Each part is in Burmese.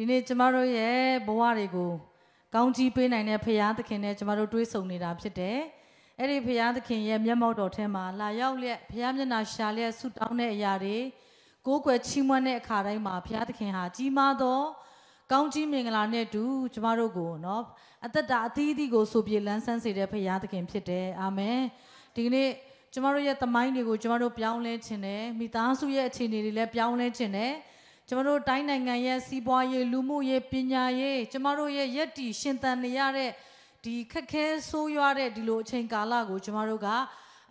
ဒီနေ့ကျမတို့ရဲ့ဘဝတွေကိုကောင်းကြီးပေးနိုင်တဲ့ဖရာသခင်နဲ့ကျမတို့တွေးဆုံနေတာဖြစ်တယ်။အဲ့ဒီဖရာသခင်ရဲ့မျက်မှောက်တော်ထဲမှာလာရောက်လျက်ဖရာမျက်နှာရှာလျက်ဆုတောင်းတဲ့အရာတွေကိုးကွယ်ချီးမွမ်းတဲ့အခါတိုင်းမှာဖရာသခင်ဟာကြီးမားသောကောင်းကြီးမင်္ဂလာနဲ့တူကျမတို့ကိုနော်အသက်တာအသီးသီးကိုဆိုပြေလန်းဆန်းစေတဲ့ဖရာသခင်ဖြစ်တယ်။အာမင်။ဒီကနေ့ကျမတို့ရဲ့သမိုင်းတွေကိုကျမတို့ပြောင်းလဲခြင်းတယ်မိသားစုရဲ့အခြေအနေတွေလည်းပြောင်းလဲခြင်းတယ်။ ကျမတို့တိုင်းနိုင်ငံရဲ့စီးပွားရေးလူမှုရေးပညာရေးကျမတို့ရဲ့ယက်တီရှင်သန်နေရတဲ့ဒီခက်ခဲဆိုးရွားတဲ့ဒီလိုအချိန်ကာလကိုကျမတို့က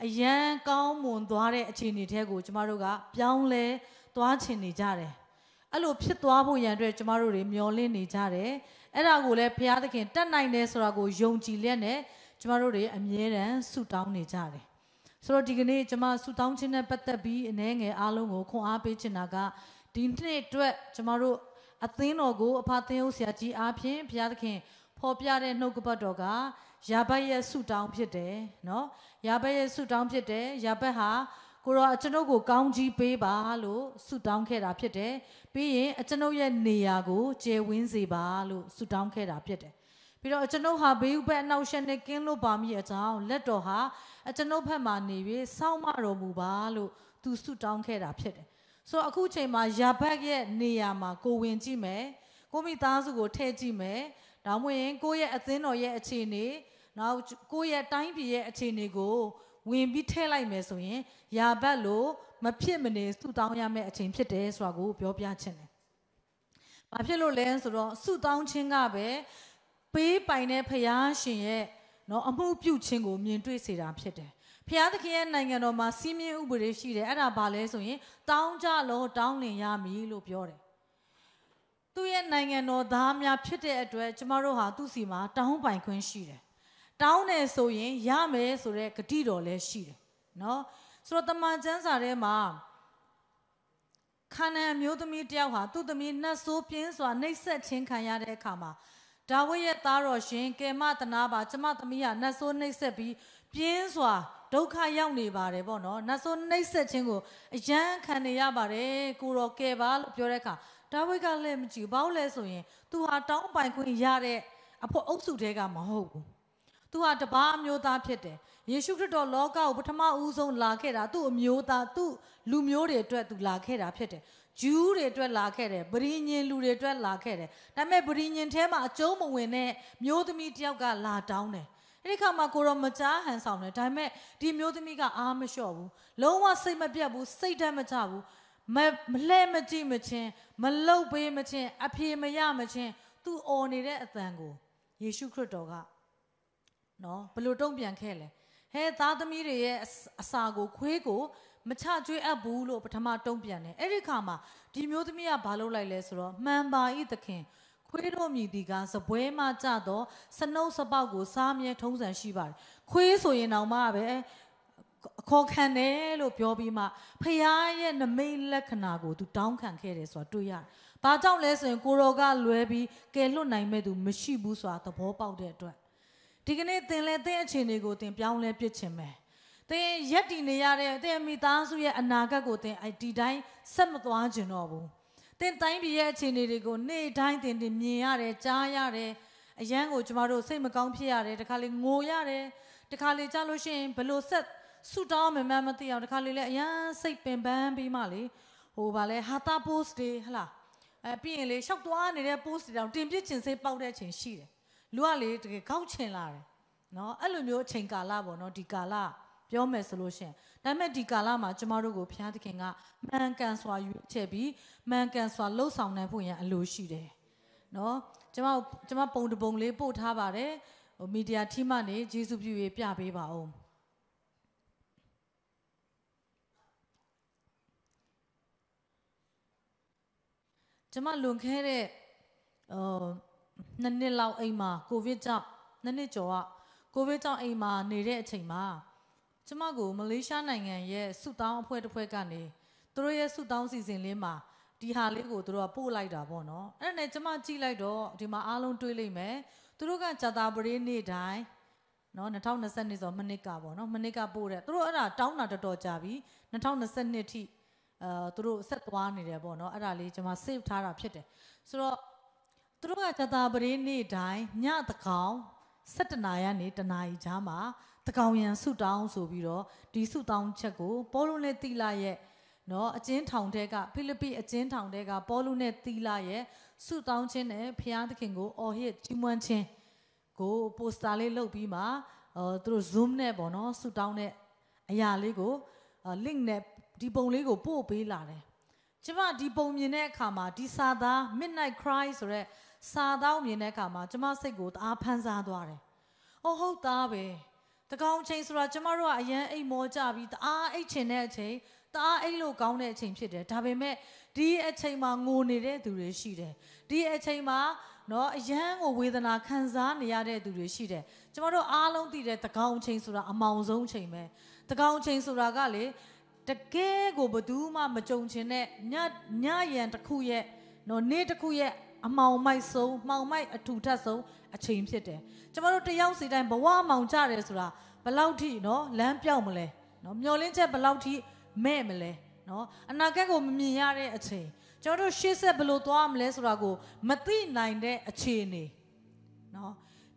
အရန်ကောင်းမွန်သွားတဲ့အခြေအနေထဲကိုကျမတို့ကပြောင်းလဲသွားချင်နေကြတယ်အဲ့လိုဖြစ်သွားဖို့ရန်အတွက်ကျမတို့တွေမျှော်လင့်နေကြတယ်အဲ့ဒါကိုလည်းဘုရားသခင်တတ်နိုင်တယ်ဆိုတာကိုယုံကြည်လျက်နဲ့ကျမတို့တွေအမြဲတမ်းဆုတောင်းနေကြတယ်ဆိုတော့ဒီကနေ့ကျမဆုတောင်းခြင်းနဲ့ပတ်သက်ပြီးအနေငယ်အားလုံးကိုခွန်အားပေးချင်တာက ဒီနှစ်အတွက်ကျမတို့အသင်းတော်ကိုအဖသင်းဦးဆရာကြီးအားဖြင့်ဘုရားသခင်ဖော်ပြတဲ့နှုတ်ကပတ်တော်ကယာဘတ်ရဲ့ဆုတောင်းဖြစ်တယ်နော်ယာဘတ်ရဲ့ဆုတောင်းဖြစ်တယ်ယာဘတ်ဟာကိုရောအကျွန်ုပ်ကိုကောင်းကြီးပေးပါလို့ဆုတောင်းခဲ့တာဖြစ်တယ်ပြီးရင်အကျွန်ုပ်ရဲ့နေရာကိုကျယ်ဝန်းစေပါလို့ဆုတောင်းခဲ့တာဖြစ်တယ်ပြီးတော့အကျွန်ုပ်ဟာဘေးဥပတ်အနောက်ရှက်နဲ့ကင်းလို့ပါမိအကြောင်းလက်တော်ဟာအကျွန်ုပ်ဘက်မှာနေပြီးစောင့်မတော်မူပါလို့သူဆုတောင်းခဲ့တာဖြစ်တယ် ဆိုတော့အခုချိန်မှာယာဘတ်ရဲ့နေရာမှာကိုဝင်ကြည့်မယ်ကိုမိသားစုကိုထည့်ကြည့်မယ်ဒါမှမဟုတ်ကိုရဲ့အသင်းတော်ရဲ့အခြေအနေနောက်ကိုရဲ့တိုင်းပြည်ရဲ့အခြေအနေကိုဝင်ပြီးထည့်လိုက်မယ်ဆိုရင်ယာဘတ်လို့မဖြစ်မနေစုတောင်းရမယ့်အချိန်ဖြစ်တယ်ဆိုတာကိုပြောပြချင်တယ်။ဘာဖြစ်လို့လဲဆိုတော့စုတောင်းခြင်းကပဲပေးပိုင်တဲ့ဖယားရှင်ရဲ့နော်အမှုပြုခြင်းကိုမြင်တွေ့စေတာဖြစ်တယ် ဖျားသခင်ရဲ့နိုင်ငံတော်မှာစီးမြင်ဥပဒေရှိတယ်အဲ့ဒါဘာလဲဆိုရင်တောင်းကြလို့တောင်းလင်ရမည်လို့ပြောတယ်သူ့ရဲ့နိုင်ငံတော်သားများဖြစ်တဲ့အတွက်ကျမတို့ဟာသူ့စီမှာတောင်းပိုင်ခွင့်ရှိတယ်တောင်းတယ်ဆိုရင်ရမယ်ဆိုတဲ့ဂတိတော်လည်းရှိတယ်နော်ဆိုတော့တမန်ကျမ်းစာထဲမှာခါနန်မျိုးသမီးတယောက်ဟာသူ့သမီးနှက်ဆိုးပြင်းစွာနှိပ်စက်ခြင်းခံရတဲ့အခါမှာဒါဝိဒ်ရဲ့သားတော်ရှင်ကေမတနာပါကျမသမီးဟာနှက်ဆိုးနှိပ်စက်ပြီးပြင်းစွာ ဒုက္ခရောက်နေပါတယ်ပေါ့နော်နတ်ဆိုးနှိပ်စက်ခြင်းကိုအယံခံနေရပါတယ်ကိုတော်ကယ်ပါလို့ပြောတဲ့အခါဒါဝိဒ်ကလည်းမကြည့်ဘာလို့လဲဆိုရင် तू ဟာတောင်းပိုင်ခွင့်ရတဲ့အဖို့အုပ်စုတဲကမဟုတ်ဘူး तू ဟာတပါးမျိုးသားဖြစ်တယ်ယေရှုခရစ်တော်လောကကိုပထမဦးဆုံးလာခဲ့တာသူ့အမျိုးသားသူ့လူမျိုးတွေအတွက်သူလာခဲ့တာဖြစ်တယ်ဂျူးတွေအတွက်လာခဲ့တယ်ဗရိညင်လူတွေအတွက်လာခဲ့တယ်ဒါပေမဲ့ဗရိညင်ထဲမှာအကျုံးမဝင်တဲ့မျိုးသမီးတယောက်ကလာတောင်းတယ် အဲ့ဒီခါမှာကိုရောမကြားဟန်ဆောင်တယ်ဒါပေမဲ့ဒီမျိုးသမီးကအားမလျှော့ဘူးလုံးဝစိတ်မပြတ်ဘူးစိတ်ဓာတ်မချဘူးမမလဲမကြည့်မချင်းမလုတ်ပေးမချင်းအပြေမရမချင်းသူအော်နေတဲ့အတန်ကိုယေရှုခရစ်တော်ကနော်ဘလို့တုံ့ပြန်ခဲ့လဲဟဲသားသမီးတွေရဲ့အစာကိုခွေးကိုမချကျွေးအပ်ဘူးလို့ပထမတုံ့ပြန်တယ်အဲ့ဒီခါမှာဒီမျိုးသမီးကဘာလုပ်လိုက်လဲဆိုတော့မှန်ပါဤသခင် ခွေးတို့မြည်ဒီကစပွဲမှကြတော့စနှုတ်စပေါက်ကိုစားမြဲထုံးစံရှိပါတယ်ခွေးဆိုရင်တော့မှပဲအခေါ်ခံတယ်လို့ပြောပြီးမှဖခင်ရဲ့နမိတ်လက္ခဏာကိုသူတောင်းခံခဲ့တယ်ဆိုတာတွေ့ရတယ်။ဘာကြောင့်လဲဆိုရင်ကိုရောကလွဲပြီးကယ်လွတ်နိုင်မဲ့သူမရှိဘူးဆိုတာသဘောပေါက်တဲ့အတွက်ဒီကနေ့သင်လည်းသင်အခြေအနေကိုသင်ပြောင်းလဲပြစ်ချင်မယ်။သင်ရက်တည်နေရတဲ့သင်မိသားစုရဲ့အနာဂတ်ကိုသင်ဒီတိုင်းဆက်မသွားကျင်တော့ဘူး သင်တိုင်းပြည်ရဲ့အခြေအနေတွေကိုနေ့တိုင်းသင်တင်မြင်ရတယ်ကြားရတယ်အရန်ကိုကျမတို့စိတ်မကောင်းဖြစ်ရတယ်တခါလေငိုရတယ်တခါလေကြားလို့ရှိရင်ဘလို့ဆက်ဆူတောင်းမှမမသိအောင်တခါလေလည်းအရန်စိတ်ပင်ပန်းပြီးမှလေဟိုဗာလဲဟာတာ post တွေဟလားအဲပြီးရင်လေရှောက်သွားနေတဲ့ post တွေတောင်တင်ပြချင်စိတ်ပေါက်တဲ့အချိန်ရှိတယ်လူကလေတကယ်ကောက်ချင်လာတယ်နော်အဲ့လိုမျိုးအချိန်ကာလပေါ့နော်ဒီကာလ ပြောမယ်ဆိုလို့ရှင်ဒါပေမဲ့ဒီကာလမှာကျမတို့ကိုဘုရားသခင်ကမှန်ကန်စွာရွေးချယ်ပြီးမှန်ကန်စွာလှုပ်ဆောင်နိုင်ဖို့ရန်အလိုရှိတယ်နော်ကျမကျမပုံတပုံလေးပို့ထားပါတယ်ဟိုမီဒီယာထီးမှနေဂျေစုပြုရေးပြပေးပါဦးကျမလွန်ခဲ့တဲ့ဟိုနှစ်နှစ်လောက်အိမ်မှာကိုဗစ်ကြောင့်နှစ်နှစ်ကျော်ကကိုဗစ်ကြောင့်အိမ်မှာနေတဲ့အချိန်မှာ ကျမကိုမလေးရှားနိုင်ငံရဲ့ဆုတောင်းအဖွဲ့တစ်ဖွဲ့ကနေသူတို့ရဲ့ဆုတောင်းစီစဉ်လေးမှာဒီဟာလေးကိုသူတို့ကပို့လိုက်တာပေါ့နော်အဲ့ဒါနဲ့ကျမကြည့်လိုက်တော့ဒီမှာအားလုံးတွေးလိုက်မယ်သူတို့ကဂျာတာပရိနေ့တိုင်းနော်2020ဆိုမနစ်ကပေါ့နော်မနစ်ကပို့တဲ့သူတို့အဲ့ဒါတောင်းတာတော်တော်ကြာပြီ2022ထိအဲသူတို့ဆက်သွားနေတယ်ပေါ့နော်အဲ့ဒါလေးကျွန်မ save ထားတာဖြစ်တယ်ဆိုတော့သူတို့ကဇတာပရိနေ့တိုင်းညတကောင်7နာရီကနေတနာရီကြားမှာ တကောင်ရန်ဆုတောင်းဆိုပြီးတော့ဒီဆုတောင်းချက်ကိုပေါလုနဲ့တိလာရဲ့နော်အကျဉ်းထောင်တဲကဖိလိပ္ပိအကျဉ်းထောင်တဲကပေါလုနဲ့တိလာရဲ့ဆုတောင်းခြင်းနဲ့ဖျားသခင်ကိုအော်ဟစ်ချီးမွမ်းခြင်းကိုပိုစတာလေးလုပ်ပြီးမှအဲသူတို့ zoom နဲ့ပေါ့နော်ဆုတောင်းတဲ့အရာလေးကို link နဲ့ဒီပုံလေးကိုပို့ပေးလာတယ်ကျမဒီပုံမြင်တဲ့အခါမှာဒီစာသား midnight cry ဆိုရက်စာသားမြင်တဲ့အခါမှာကျမစိတ်ကိုတအားဖန်ဆားသွားတယ်။အော်ဟုတ်သားပဲ။ တကောင်ချိန်ဆိုတာကျမတို့ကအရန်အိမ်မောကြပြီးတအားအိတ်ချင်တဲ့အချိန်တအားအိတ်လို့ကောင်းတဲ့အချိန်ဖြစ်တယ်။ဒါပေမဲ့ဒီအချိန်မှာငိုနေတဲ့သူတွေရှိတယ်။ဒီအချိန်မှာနော်အရန်ကိုဝေဒနာခံစားနေရတဲ့သူတွေရှိတယ်။ကျမတို့အားလုံးသိတဲ့တကောင်ချိန်ဆိုတာအမောင်ဆုံးချိန်ပဲ။တကောင်ချိန်ဆိုတာကလေတကယ်ကိုဘသူမှမကြုံချင်တဲ့ညညရန်တစ်ခုရဲ့နော်နေ့တစ်ခုရဲ့ အမောင်မိုက်ဆုံးမှောင်မိုက်အထူထပ်ဆုံးအချိန်ဖြစ်တယ်ကျမတို့တယောက်စီတိုင်းဘဝမောင်ကြတယ်ဆိုတာဘလောက်ထိနော်လမ်းပြောက်မလဲနော်မျောလင်းချက်ဘလောက်ထိမဲ့မလဲနော်အနာဂတ်ကိုမမြင်ရတဲ့အချိန်ကျမတို့ရှေ့ဆက်ဘယ်လိုသွားမလဲဆိုတာကိုမသိနိုင်တဲ့အခြေအနေနော်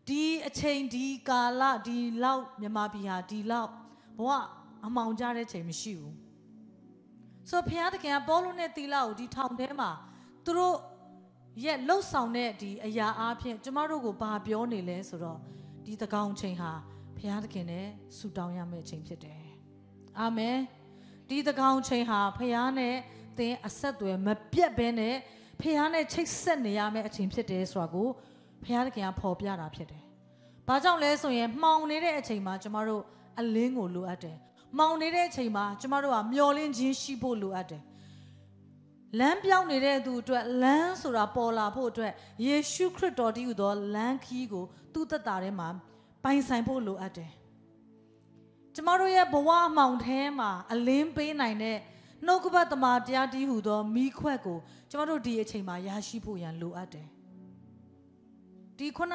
ဒီအချိန်ဒီကာလဒီလောက်မြန်မာပြည်ဟာဒီလောက်ဘဝအမောင်ကြတဲ့ချိန်မရှိဘူးဆိုဘုရားသခင်ကပေါလုနဲ့တီလာကိုဒီထောင်ထဲမှာသူတို့ ရဲ့လှုပ်ဆောင်တဲ့ဒီအရာအားဖြင့်ကျမတို့ကိုဘာပြောနေလဲဆိုတော့ဒီတကောင်ချိန်ဟာဘုရားသခင်နဲ့ဆူတောင်းရမယ့်အချိန်ဖြစ်တယ်အာမင်ဒီတကောင်ချိန်ဟာဘုရားနဲ့သင်အဆက်အသွယ်မပြတ်ဘဲနဲ့ဘုရားနဲ့ချိတ်ဆက်နေရမယ့်အချိန်ဖြစ်တယ်ဆိုတာကိုဘုရားသခင်ကဖော်ပြတာဖြစ်တယ်ဘာကြောင့်လဲဆိုရင်မှောင်နေတဲ့အချိန်မှာကျမတို့အလင်းကိုလိုအပ်တယ်မှောင်နေတဲ့အချိန်မှာကျမတို့ကမျောလင်းခြင်းရှိဖို့လိုအပ်တယ် လမ်းပြောင်းနေတဲ့သူအတွက်လမ်းဆိုတာပေါ်လာဖို့အတွက်ယေရှုခရစ်တော်တည်းဟူသောလမ်းခီးကိုသူ့သက်တာထဲမှာပိုင်ဆိုင်ဖို့လိုအပ်တယ်ကျမတို့ရဲ့ဘဝအမှောင်ထဲမှာအလင်းပေးနိုင်တဲ့နှုတ်ကပတ်သမာတရားတည်းဟူသောမိခွက်ကိုကျမတို့ဒီအချိန်မှာရရှိဖို့ရန်လိုအပ်တယ်ဒီခုန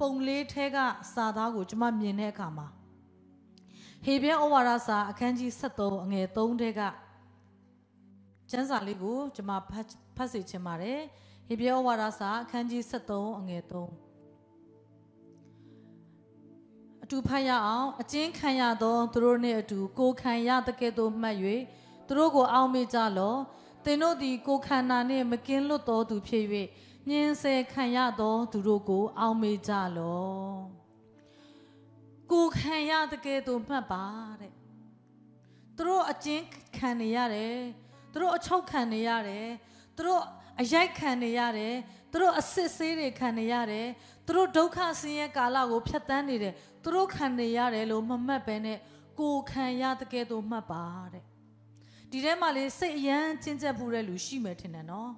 ပုံလေးထဲကစာသားကိုကျမမြင်တဲ့အခါမှာဟေဘရဲဩဝါဒစာအခန်းကြီး73အငယ်3ထဲက ကျမ်းစာလေးကိုကျွန်မဖတ်ဖတ်စေချင်ပါတယ်ဟေဘရဲဩဝါဒစာအခန်းကြီး73အငယ်3အတူဖတ်ရအောင်အကျဉ်းခံရသောသူတို့နှင့်အတူကိုခံရတကဲ့သို့မှတ်၍သူတို့ကိုအောက်မေ့ကြလောသင်တို့သည်ကိုခန္ဓာနှင့်မကင်းလွတ်သောသူဖြစ်၍ညှင်းဆဲခံရသောသူတို့ကို အောက်မေ့ကြလောကိုခံရတဲ့ကဲ့သို့မှတ်ပါတဲ့သူတို့အကျဉ်းခံနေရတယ် သူတို့အချုပ်ခံနေရတယ်သူတို့အရိုက်ခံနေရတယ်သူတို့အစစ်ဆေးတွေခံနေရတယ်သူတို့ဒုက္ခဆင်းရဲကာလကိုဖြတ်တန်းနေတယ်သူတို့ခံနေရတယ်လို့မမှတ်ပဲနဲ့ကိုခံရတဲ့ကဲ့သို့မှတ်ပါတဲ့ဒီထဲမှာလေစိတ်အယမ်းကျဉ်ကျက်ဖို့တဲ့လူရှိမယ်ထင်တယ်နော်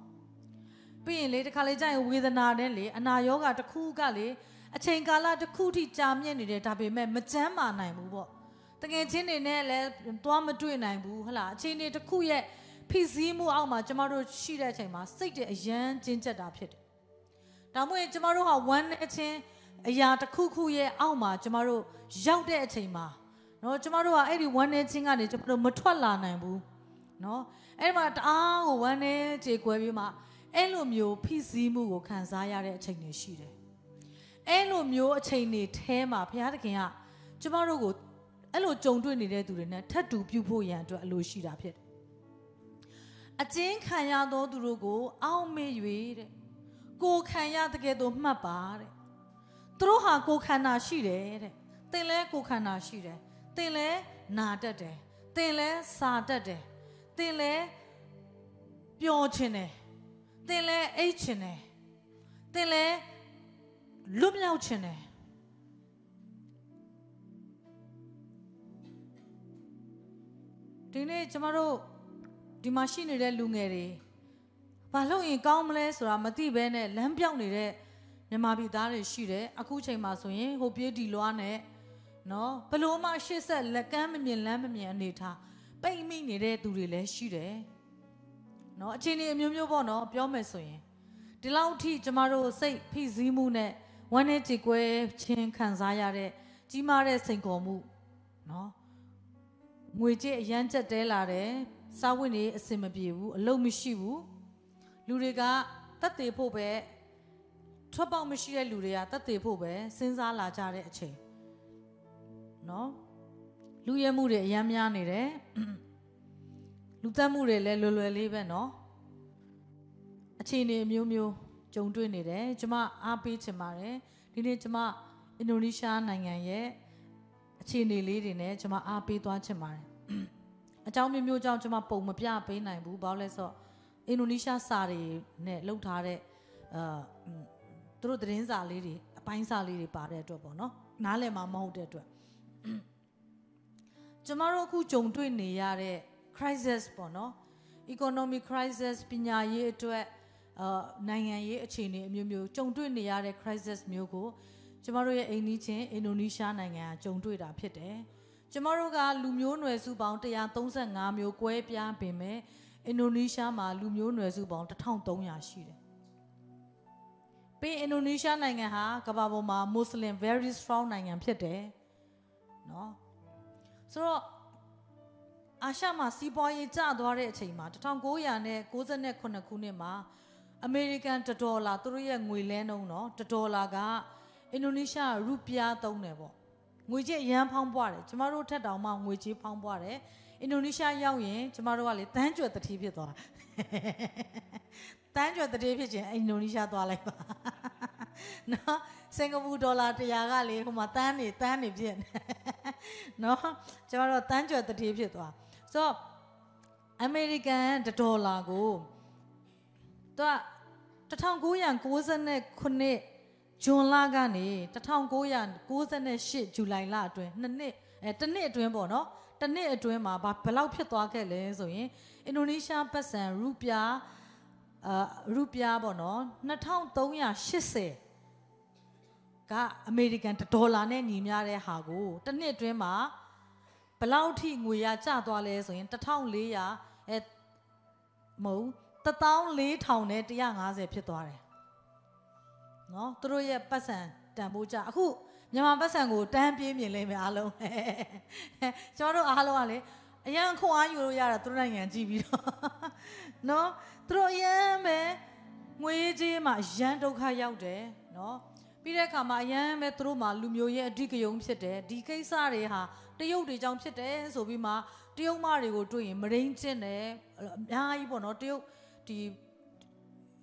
ပြီးရင်လေတခါလေကြာရင်ဝေဒနာနဲ့လေအနာရောဂါတစ်ခုကလေအချိန်ကာလတစ်ခုထိကြာမြင့်နေတယ်ဒါပေမဲ့မကြမ်းမာနိုင်ဘူးပေါ့တကယ်ချင်းတွေနဲ့လည်းသွားမတွေ့နိုင်ဘူးဟလားအချိန်တွေတစ်ခုရဲ့ ဖိစီးမှုအောက်မှာကျမတို့ရှိတဲ့အချိန်မှာစိတ်တွေအယမ်းကျဉ်ကျက်တာဖြစ်တယ်။ဒါမှမဟုတ်ကျမတို့ဟာဝမ်းနဲ့ချင်းအရာတစ်ခုခုရဲ့အောက်မှာကျမတို့ရောက်တဲ့အချိန်မှာနော်ကျမတို့ကအဲ့ဒီဝမ်းနဲ့ချင်းကနေကျမတို့မထွက်လာနိုင်ဘူးနော်အဲ့မှာတအားကိုဝမ်းနဲ့ကြေကွဲပြီးမှအဲ့လိုမျိုးဖိစီးမှုကိုခံစားရတဲ့အချိန်တွေရှိတယ်။အဲ့လိုမျိုးအချိန်တွေထဲမှာဘုရားသခင်ကကျမတို့ကိုအဲ့လိုကြုံတွေ့နေတဲ့သူတွေနဲ့ထပ်တူပြုဖို့ရန်အတွက်အလိုရှိတာဖြစ်တယ် အကျဉ်းခံရသောသူတို့ကို အောက်မေ့၍တဲ့ကိုခံရတဲ့ကဲ့သို့မှတ်ပါတဲ့သူတို့ဟာကိုခန္ဓာရှိတယ်တဲ့သင်လဲကိုခန္ဓာရှိတယ်သင်လဲနာတတ်တယ်သင်လဲစာတတ်တယ်သင်လဲပျော်ခြင်းတယ်သင်လဲအိတ်ခြင်းတယ်သင်လဲလွတ်မြောက်ခြင်းတယ်ဒီနေ့ကျမတို့ ဒီမှာရှိနေတဲ့လူငယ်တွေဘာလို့ရင်ကောင်းမလဲဆိုတာမသိဘဲနဲ့လမ်းပြောင်းနေတဲ့မြန်မာပြည်သားတွေရှိတယ်အခုချိန်မှာဆိုရင်ဟိုပြေးဒီလွားနဲ့နော်ဘလို့မှရှေ့ဆက်လက်ကမ်းမမြင်လမ်းမမြင်အနေထားပိတ်မိနေတဲ့သူတွေလည်းရှိတယ်နော်အချိန်ကြီးအမျိုးမျိုးပေါ့နော်ပြောမယ်ဆိုရင်ဒီလောက်ထိကျမတို့စိတ်ဖိစီးမှုနဲ့ဝမ်းနဲ့ကြေကွဲခြင်းခံစားရတဲ့ကြီးမားတဲ့စိန်ခေါ်မှုနော်ငွေကြေးအရန်ကျက်တဲလာတယ် စားဝတ်နေအဆင်မပြေဘူးအလုပ်မရှိဘူးလူတွေကတက်သေးဖို့ပဲထွက်ပေါက်မရှိတဲ့လူတွေကတတ်သေးဖို့ပဲစဉ်းစားလာကြတဲ့အချိန်နော်လူရဲမှုတွေအများများနေတယ်လူသက်မှုတွေလည်းလွယ်လွယ်လေးပဲနော်အခြေအနေအမျိုးမျိုးကြုံတွေ့နေတယ်ကျမအားပေးချင်ပါတယ်ဒီနေ့ကျမအင်ဒိုနီးရှားနိုင်ငံရဲ့အခြေအနေလေးတွေနဲ့ကျမအားပေးသွားချင်ပါတယ် အကြောင်းမျိုးမျိုးကြောင့်ကျမပုံမပြပေးနိုင်ဘူးဘာလို့လဲဆိုတော့အင်ဒိုနီးရှားစာတွေနဲ့လှုပ်ထားတဲ့အာသူတို့သတင်းစာလေးတွေအပိုင်းစာလေးတွေပါတဲ့အတွက်ပေါ့နော်နားလည်မှာမဟုတ်တဲ့အတွက်ကျမတို့အခုကြုံတွေ့နေရတဲ့ crisis ပေါ့နော် economic crisis ပညာရေးအတွက်အာနိုင်ငံရေးအခြေအနေအမျိုးမျိုးကြုံတွေ့နေရတဲ့ crisis မျိုးကိုကျမတို့ရဲ့အိမ်နီးချင်းအင်ဒိုနီးရှားနိုင်ငံကကြုံတွေ့တာဖြစ်တယ်။ ကျမတို့ကလူမျိုးနွယ်စုပေါင်း135မျိုးကွဲပြားပင်မဲ့အင်ဒိုနီးရှားမှာလူမျိုးနွယ်စုပေါင်း1300ရှိတယ်။ပြီးအင်ဒိုနီးရှားနိုင်ငံဟာကမ္ဘာပေါ်မှာ Muslim very strong နိုင်ငံဖြစ်တယ်။နော်။ဆိုတော့အာရှမှာစီးပွားရေးကျသွားတဲ့အချိန်မှာ1998ခုနှစ်မှာအမေရိကန်ဒေါ်လာသူတို့ရဲ့ငွေလဲနှုန်းတော့ဒေါ်လာကအင်ဒိုနီးရှားရူပီယာသုံးတယ်ပေါ့ ငွေကြေးအရန်ဖောင်းပွားတယ်ကျမတို့ထက်တောင်မှငွေကြေးဖောင်းပွားတယ်အင်ဒိုနီးရှားရောက်ရင်ကျမတို့ကလေတန်းကြွယ်တတိဖြစ်သွားတန်းကြွယ်တတိဖြစ်ခြင်းအင်ဒိုနီးရှားသွားလိုက်ပါနော်စင်ကာပူဒေါ်လာ100ကလေဟိုမှာတန်းနေတန်းနေဖြစ်နေနော်ကျမတို့တန်းကြွယ်တတိဖြစ်သွားဆိုတော့အမေရိကန်ဒေါ်လာကိုသူက1998 ဂျွန်လကနေ1998ဇူလိုင်လအတွင်းနှစ်နှစ်အဲတစ်နှစ်အတွင်းပေါ့နော်တစ်နှစ်အတွင်းမှာဘာဘယ်လောက်ဖြစ်သွားခဲ့လဲဆိုရင်အင်ဒိုနီးရှားပတ်စံရူပီယာအာရူပီယာပေါ့နော်2380ကအမေရိကန်ဒေါ်လာနဲ့ညီမျှတဲ့ဟာကိုတစ်နှစ်အတွင်းမှာဘယ်လောက်ထိငွေရကျသွားလဲဆိုရင်1400အဲမဟုတ်14000နဲ့150ဖြစ်သွားတယ် နော်သူတို့ရဲ့ပတ်စံတန်ဖိုးကြအခုမြန်မာပတ်စံကိုတန်းပြေးမြင်လိမ့်မယ်အားလုံးကျွန်တော်တို့အားလုံးကလေအရန်ခွန်အားယူလို့ရတာသူတို့နိုင်ငံကြည့်ပြီးတော့နော်သူတို့အရန်ပဲငွေကြေးမှာအရန်ဒုက္ခရောက်တယ်နော်ပြီးတဲ့အခါမှာအရန်ပဲသူတို့မှာလူမျိုးရဲ့အဓိကယုံဖြစ်တယ်ဒီကိစ္စတွေဟာတရုတ်တွေကြောင့်ဖြစ်တယ်ဆိုပြီးမှတရုတ်မတွေကိုတွေ့ရင်မရင်းကျင့်တယ်အများကြီးပေါ့နော်တရုတ်ဒီ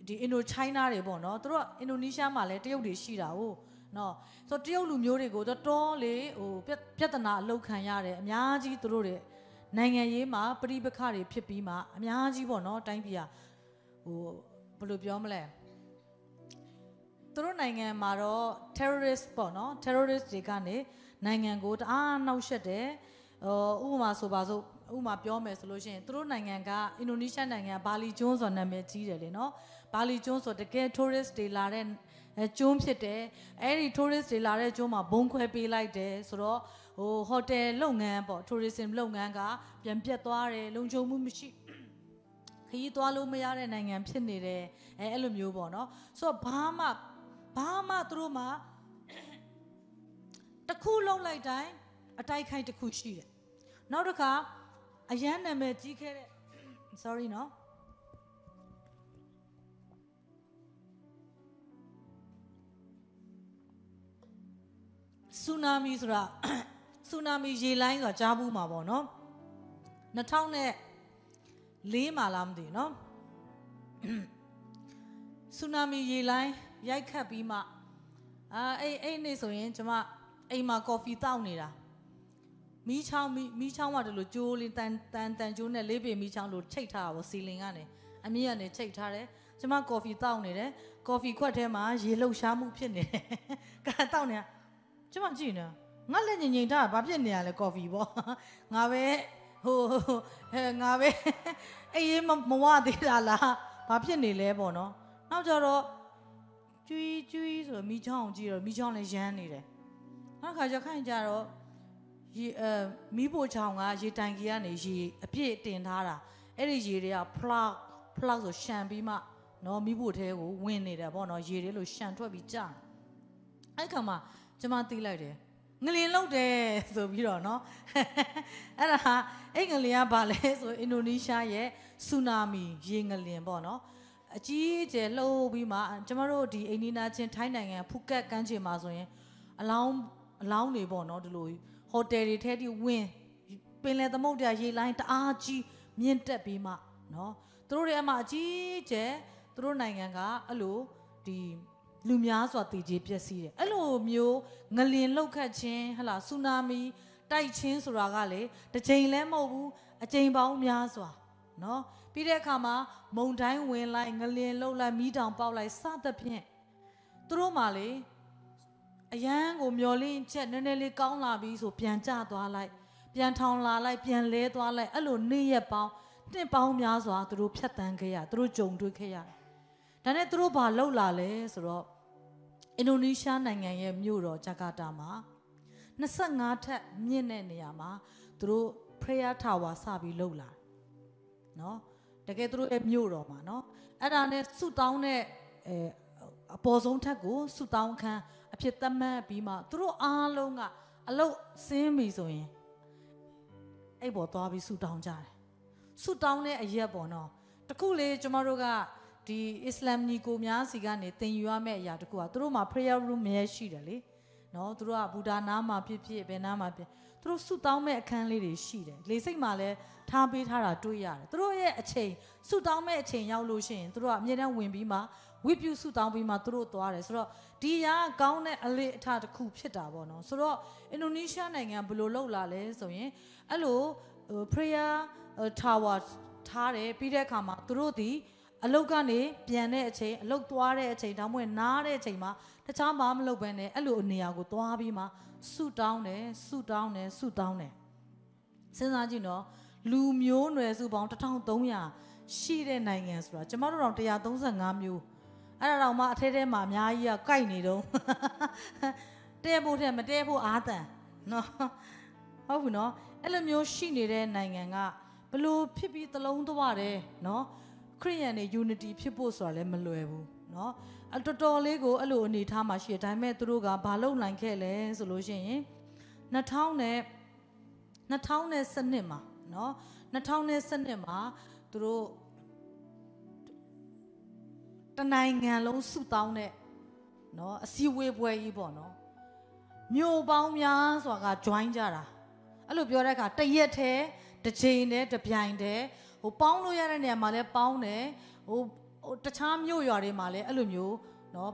ဒီအင်ဒိုချိုင်းနာတွေပေါ့နော်သူတို့ကအင်ဒိုနီးရှားမှာလည်းတရုတ်တွေရှိတာဟုတ်နော်ဆိုတရုတ်လူမျိုးတွေကိုတော်တော်လေးဟိုပြဿနာအလောက်ခံရတယ်အများကြီးသူတို့တွေနိုင်ငံရေးမှာပြိပခတွေဖြစ်ပြီးမှအများကြီးပေါ့နော်တိုင်းပြည်ကဟိုဘယ်လိုပြောမလဲသူတို့နိုင်ငံမှာတော့ terrorist ပေါ့နော် terrorist တွေကနေနိုင်ငံကိုတအားနှောက်ယှက်တယ်ဟိုဥပမာဆိုပါစို့ဥပမာပြောမယ်ဆိုလို့ရှိရင်သူတို့နိုင်ငံကအင်ဒိုနီးရှားနိုင်ငံဘာလီကျွန်းဆိုနာမည်ကြီးတယ်လေနော် ဘာလီကျွန်းဆိုတကယ် tourist တွေလာတဲ့ကျွန်းဖြစ်တယ်အဲ့ဒီ tourist တွေလာတဲ့ကျွန်းမှာဘုံခွဲပေးလိုက်တယ်ဆိုတော့ဟို hotel လုပ်ငန်းပေါ့ tourism လုပ်ငန်းကပြန်ပြတ်သွားတယ်လုံခြုံမှုမရှိခရီးသွားလို့မရတဲ့နိုင်ငံဖြစ်နေတယ်အဲအဲ့လိုမျိုးပေါ့နော်ဆိုတော့ဘာမှဘာမှသူတို့မှတခုလုံးလိုက်တိုင်းအတိုက်ခိုက်တစ်ခုရှိတယ်နောက်တစ်ခါအရန်နာမည်ကြီးခဲ့တဲ့ sorry နော် ဆူနာမီဆိုတာဆူနာမီရေလိုင်းဆိုတာကြားဘူးမှာပေါ့နော်2004မှာလားမသိဘူးနော်ဆူနာမီရေလိုင်းရိုက်ခတ်ပြီးမှအာအဲ့အဲ့နေ့ဆိုရင်ကျွန်မအိမ်မှာကော်ဖီတောက်နေတာမီးချောင်းမီးမီးချောင်းကတလို့ကြိုးလေးတန်တန်တန်ကြိုးနဲ့လေးပေမီးချောင်းလို့ချိတ်ထားတာပေါ့စီလင်ကနေအမြင့်ကနေချိတ်ထားတယ်ကျွန်မကော်ဖီတောက်နေတယ်ကော်ဖီခွက်ထဲမှာရေလှုပ်ရှားမှုဖြစ်နေတယ်ကဲတောက်နေတာ ကျွန်မကြည့်နေငါလက်ညင်ညင်ထားဘာဖြစ်နေရလဲကော်ဖီပေါ့ငါပဲဟိုဟဲငါပဲအေးမဝသေးတာလားဘာဖြစ်နေလဲပေါ့နော်နောက်ကြတော့ကျွီးကျွီးဆိုမိချောင်းကြည့်တော့မိချောင်းလည်းရမ်းနေတယ်နောက်ခါကျခိုင်ကြတော့ရေအဲမီးပိုချောင်းကရေတိုင်ကြီးကနေရေအပြည့်တင်ထားတာအဲ့ဒီရေတွေက plug plug ဆိုရှန်ပြီးမှနော်မီးပိုထဲကိုဝင်နေတယ်ပေါ့နော်ရေတွေလို့ရှန်ထွက်ပြီးကြာအဲ့ခါမှာ ကျမသိလိုက်တယ်ငလင်လောက်တယ်ဆိုပြီးတော့เนาะအဲ့ဒါအဲ့ငလင်ကဘာလဲဆိုအင်ဒိုနီးရှားရဲ့ဆူနာမီရေငလင်ပေါ့เนาะ အကြီးအကျယ်လှုပ်ပြီးမှကျမတို့ဒီအိန္ဒိနာချင်းထိုင်းနိုင်ငံဖူကက်ကမ်းခြေမှာဆိုရင်အလောင်းအလောင်းတွေပေါ့နော်ဒီလိုဟိုတယ်တွေထဲထိဝင်ပင်လယ်သမုဒ္ဒရာရေလိုင်းတအားကြီးမြင့်တက်ပြီးမှနော်သူတို့တွေအမှအကြီးကျယ်သူတို့နိုင်ငံကအဲ့လိုဒီ လူများစွာတည်ကြည်ပျက်စီးတယ်အဲ့လိုမျိုးငလင်လောက်ခတ်ခြင်းဟလာဆူနာမီတိုက်ချင်းဆိုတာကလေတစ်ချိန်လည်းမဟုတ်ဘူးအချိန်ပေါင်းများစွာနော်ပြီးတဲ့အခါမှာမုန်တိုင်းဝင်လိုက်ငလင်လှုပ်လိုက်မီးတောင်ပေါက်လိုက်စသဖြင့်သူတို့မှလေအရန်ကိုမျောလင်းချက်နည်းနည်းလေးကောင်းလာပြီဆိုပြန်ကျသွားလိုက်ပြန်ထောင်လာလိုက်ပြန်လဲသွားလိုက်အဲ့လိုနေ့ရက်ပေါင်းနှစ်ပေါင်းများစွာသူတို့ဖြတ်တန်းခဲ့ရသူတို့ကြုံတွေ့ခဲ့ရတယ်ဒါနဲ့သူတို့ဘာလုပ်လာလဲဆိုတော့ အင်ဒိုနီးရှားနိုင်ငံရဲ့မြို့တော်ဂျကာတာမှာ25ထပ်မြင့်တဲ့နေရာမှာသူတို့ prayer tower စပြီးလုပ်လာနော်တကယ်သူတို့ရဲ့မြို့တော်မှာနော်အဲ့ဒါနဲ့ဆုတောင်းတဲ့အဲအပေါ်ဆုံးထက်ကိုဆုတောင်းခန်းအဖြစ်သတ်မှတ်ပြီးမှသူတို့အားလုံးကအလုတ်ဆင်းပြီဆိုရင်အဲ့ပေါ်သွားပြီးဆုတောင်းကြတယ်ဆုတောင်းတဲ့အရက်ပေါ့နော်တခုလေကျမတို့က ဒီအစ္စလာမ်ညီကိုများစီကနေသင်ယူရမယ့်အရာတခုကသူတို့မှာ prayer room မြဲရှိတယ်လေနော်သူတို့ကဘူတာနားမှာဖြစ်ဖြစ်ဘယ်နားမှာဖြစ်သူတို့ဆုတောင်းမဲ့အခန်းလေးတွေရှိတယ်လေစိတ်မှာလည်းထားပေးထားတာတွေ့ရတယ်သူတို့ရဲ့အချိန်ဆုတောင်းမဲ့အချိန်ရောက်လို့ရှိရင်သူတို့ကအမြဲတမ်းဝင်ပြီးမှဝိပုဆုတောင်းပြီးမှသူတို့သွားတယ်ဆိုတော့ဒီရာကောင်းတဲ့အလေးအထတစ်ခုဖြစ်တာပေါ့နော်ဆိုတော့အင်ဒိုနီးရှားနိုင်ငံဘယ်လိုလုပ်လာလဲဆိုရင်အဲ့လို prayer tower ထားတယ်ပြီးတဲ့အခါမှာသူတို့ဒီ အလုတ်ကနေပြန်တဲ့အချိန်အလုတ်သွားတဲ့အချိန်တောင်းမွေနားတဲ့အချိန်မှာတခြားဘာမလုပ်ဘဲနဲ့အဲ့လိုအနေအရာကိုသွားပြီးမှဆုတောင်းတယ်ဆုတောင်းတယ်ဆုတောင်းတယ်စဉ်းစားကြည့်နော်လူမျိုးနွယ်စုပေါင်း1300ရှိတဲ့နိုင်ငံဆိုတာကျမတို့တော့135မျိုးအဲ့ဒါတော့မှအထဲထဲမှာအများကြီးကကြိုက်နေတော့တဲဖို့တဲ့မတဲဖို့အာတန်နော်ဟုတ်ဘူးနော်အဲ့လိုမျိုးရှိနေတဲ့နိုင်ငံကဘလို့ဖြစ်ပြီးသလုံးသွားတယ်နော် ခရိယန်တွေ unity ဖြစ်ဖို့ဆိုတာလည်းမလွယ်ဘူးเนาะအတော်တော်လေးကိုအဲ့လိုအနေထားမှာရှိတယ်ဒါပေမဲ့သူတို့ကဘာလုပ်နိုင်ခဲ့လဲဆိုလို့ရှိရင်2000နဲ့2000နဲ့စနစ်မှာเนาะ2000နဲ့စနစ်မှာသူတို့တနိုင်ငံလုံးစုတောင်းတဲ့เนาะအစည်းအဝေးပွဲကြီးပေါ့เนาะမြို့ပေါင်းများစွာက join ကြတာအဲ့လိုပြောတဲ့အခါတရက်တည်းတစ်ချိန်တည်းတစ်ပြိုင်တည်း ဟိုပေါင်းလို့ရတဲ့နေရာမှာလည်းပေါင်းတယ်ဟိုဟိုတခြားမြို့ရွာတွေမှာလည်းအဲ့လိုမျိုးเนาะ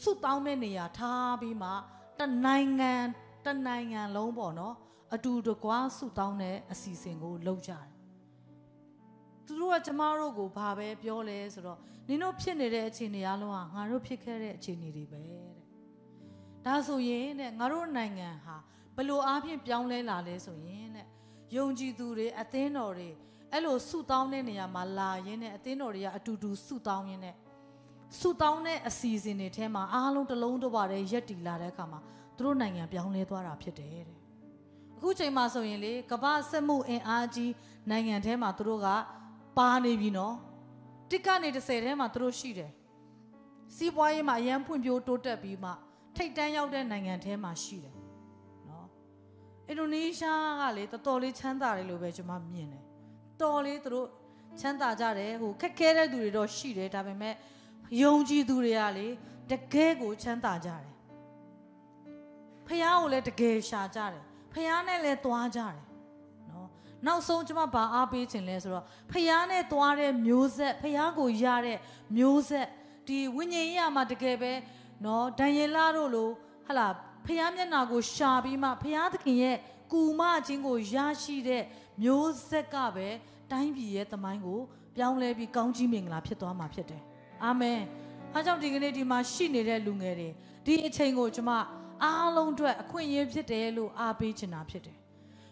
စုတောင်းတဲ့နေရာထားပြီးမှတနိုင်ငံတနိုင်ငံလုံးပေါ့နော်အတူတကွာစုတောင်းတဲ့အစီအစဉ်ကိုလုပ်ကြတယ်သူတို့ကကျမတို့ကိုဘာပဲပြောလဲဆိုတော့နင်တို့ဖြစ်နေတဲ့အခြေအနေအလုံးဟာငါတို့ဖြစ်ခဲ့တဲ့အခြေအနေတွေပဲတဲ့ဒါဆိုရင်တဲ့ငါတို့နိုင်ငံဟာဘလို့အားဖြင့်ပြောင်းလဲလာလဲဆိုရင်တဲ့ယုံကြည်သူတွေအသင်းတော်တွေ အဲ့လိုဆုတောင်းတဲ့နေရာမှာလာရင်းနဲ့အသင်းတော်တွေကအတူတူဆုတောင်းရင်းနဲ့ဆုတောင်းတဲ့အစီအစဉ်တွေထဲမှာအားလုံးတစ်လုံးတစ်ပါးတည်းရက်တည်လာတဲ့အခါမှာသူတို့နိုင်ငံပြောင်းလဲသွားတာဖြစ်တယ်တဲ့အခုချိန်မှာဆိုရင်လေကမ္ဘာစက်မှုအင်အားကြီးနိုင်ငံထဲမှာသူတို့ကပါနေပြီနော်တစ်ကနေ30ထဲမှာသူတို့ရှိတယ်စီးပွားရေးမှာအရန်ဖွံ့ဖြိုးတိုးတက်ပြီးမှထိတ်တန်းရောက်တဲ့နိုင်ငံထဲမှာရှိတယ်နော်အင်ဒိုနီးရှားကလေတော်တော်လေးချမ်းသာတယ်လို့ပဲကျွန်မမြင်တယ် တော်လေးသူတို့ချမ်းသာကြတယ်ဟိုခက်ခဲတဲ့သူတွေတော့ရှိတယ်ဒါပေမဲ့ယုံကြည်သူတွေကလေတကယ်ကိုချမ်းသာကြတယ်ဖះကိုလည်းတကယ်ရှာကြတယ်ဖះနဲ့လည်းသွားကြတယ်နော်နောက်ဆုံးကျွန်မဘာအားပေးခြင်းလဲဆိုတော့ဖះနဲ့သွားတဲ့မျိုးဆက်ဖះကိုရတဲ့မျိုးဆက်ဒီဝိညာဉ်ရေးမှာတကယ်ပဲနော်ဒံယေလတို့လိုဟလာဖះမျက်နာကိုရှာပြီးမှဖះသခင်ရဲ့ ကူမခြင်းကိုရရှိတဲ့မျိုးဆက်ကပဲတိုင်းပြည်ရဲ့သမိုင်းကိုပြောင်းလဲပြီးကောင်းကြီးမင်္ဂလာဖြစ်သွားမှာဖြစ်တယ်အာမင်အားကြောင့်ဒီကနေ့ဒီမှာရှိနေတဲ့လူငယ်တွေဒီအချိန်ကိုကျွန်မအားလုံးအတွက်အခွင့်အရေးဖြစ်တယ်လို့အားပေးချင်တာဖြစ်တယ်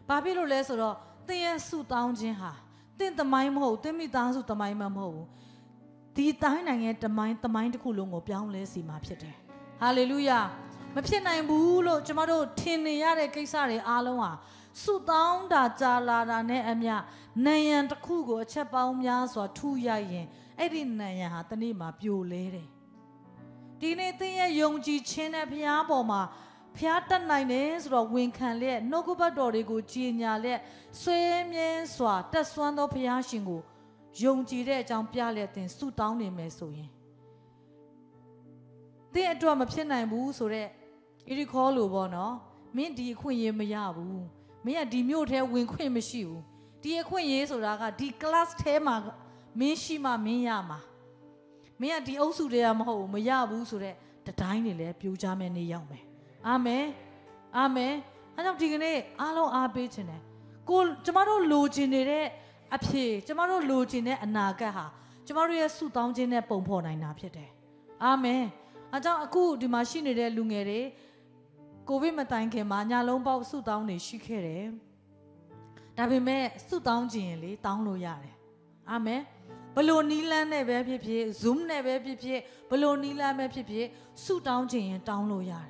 ဘာဖြစ်လို့လဲဆိုတော့သင်ရဲ့ဆုတောင်းခြင်းဟာသင်သမိုင်းမဟုတ်သင်မိသားစုသမိုင်းမမဟုတ်ဘူးဒီတိုင်းနိုင်ငံတမိုင်းသမိုင်းတစ်ခုလုံးကိုပြောင်းလဲစီမှာဖြစ်တယ်ဟာလေလုယာ မဖြစ်နိုင်ဘူးလို့ကျမတို့ထင်နေရတဲ့ကိစ္စတွေအားလုံးဟာဆုတောင်းတာကြာလာတာနဲ့အမျှနယံတစ်ခုကိုအချက်ပေါင်းများစွာထူရိုက်ရင်အဲ့ဒီနယံဟာတနေ့မှာပြိုလဲတယ်ဒီနေ့သင်ရဲ့ယုံကြည်ခြင်းနဲ့ဘုရားပေါ်မှာဖျားတတ်နိုင်တယ်ဆိုတော့ဝန်ခံလျက်နှုတ်ကပတ်တော်တွေကိုကြည်ညာလျက်ဆွေးမြဲစွာတက်ဆွမ်းသောဘုရားရှင်ကိုယုံကြည်တဲ့အကြောင်းပြလျက်သင်ဆုတောင်းနေမယ်ဆိုရင်သင်အတွက်မဖြစ်နိုင်ဘူးဆိုတော့ အီရီခေါ်လို့ပေါ့နော်မင်းဒီအခွင့်အရေးမရဘူးမင်းကဒီမြို့ထဲဝင်ခွင့်မရှိဘူးဒီအခွင့်အရေးဆိုတာကဒီ class ထဲမှာမင်းရှိမှမင်းရမှာမင်းကဒီအုပ်စုတွေကမဟုတ်ဘူးမရဘူးဆိုတော့တတိုင်းနေလဲပြိုးချမယ်နေရောက်မယ်အာမင်အာမင်အဲကြောင့်ဒီကနေ့အားလုံးအားပေးခြင်းတယ်ကိုကျမတို့လိုချင်နေတဲ့အဖြစ်ကျမတို့လိုချင်တဲ့အနာဂတ်ဟာကျမတို့ရဲ့ဆုတောင်းခြင်းနဲ့ပုံဖော်နိုင်တာဖြစ်တယ်အာမင်အဲကြောင့်အခုဒီမှာရှိနေတဲ့လူငယ်တွေ ကိုဗစ်မတိုင်ခင်မှာညလုံးပေါက်ဆုတောင်းနေရှိခဲ့တယ်ဒါပေမဲ့ဆုတောင်းခြင်းလေတောင်းလို့ရတယ်အာမင်ဘလို့နီလန်းနဲ့ပဲဖြစ်ဖြစ် zoom နဲ့ပဲဖြစ်ဖြစ်ဘလို့နီလန်းပဲဖြစ်ဖြစ်ဆုတောင်းခြင်းရင်တောင်းလို့ရတယ်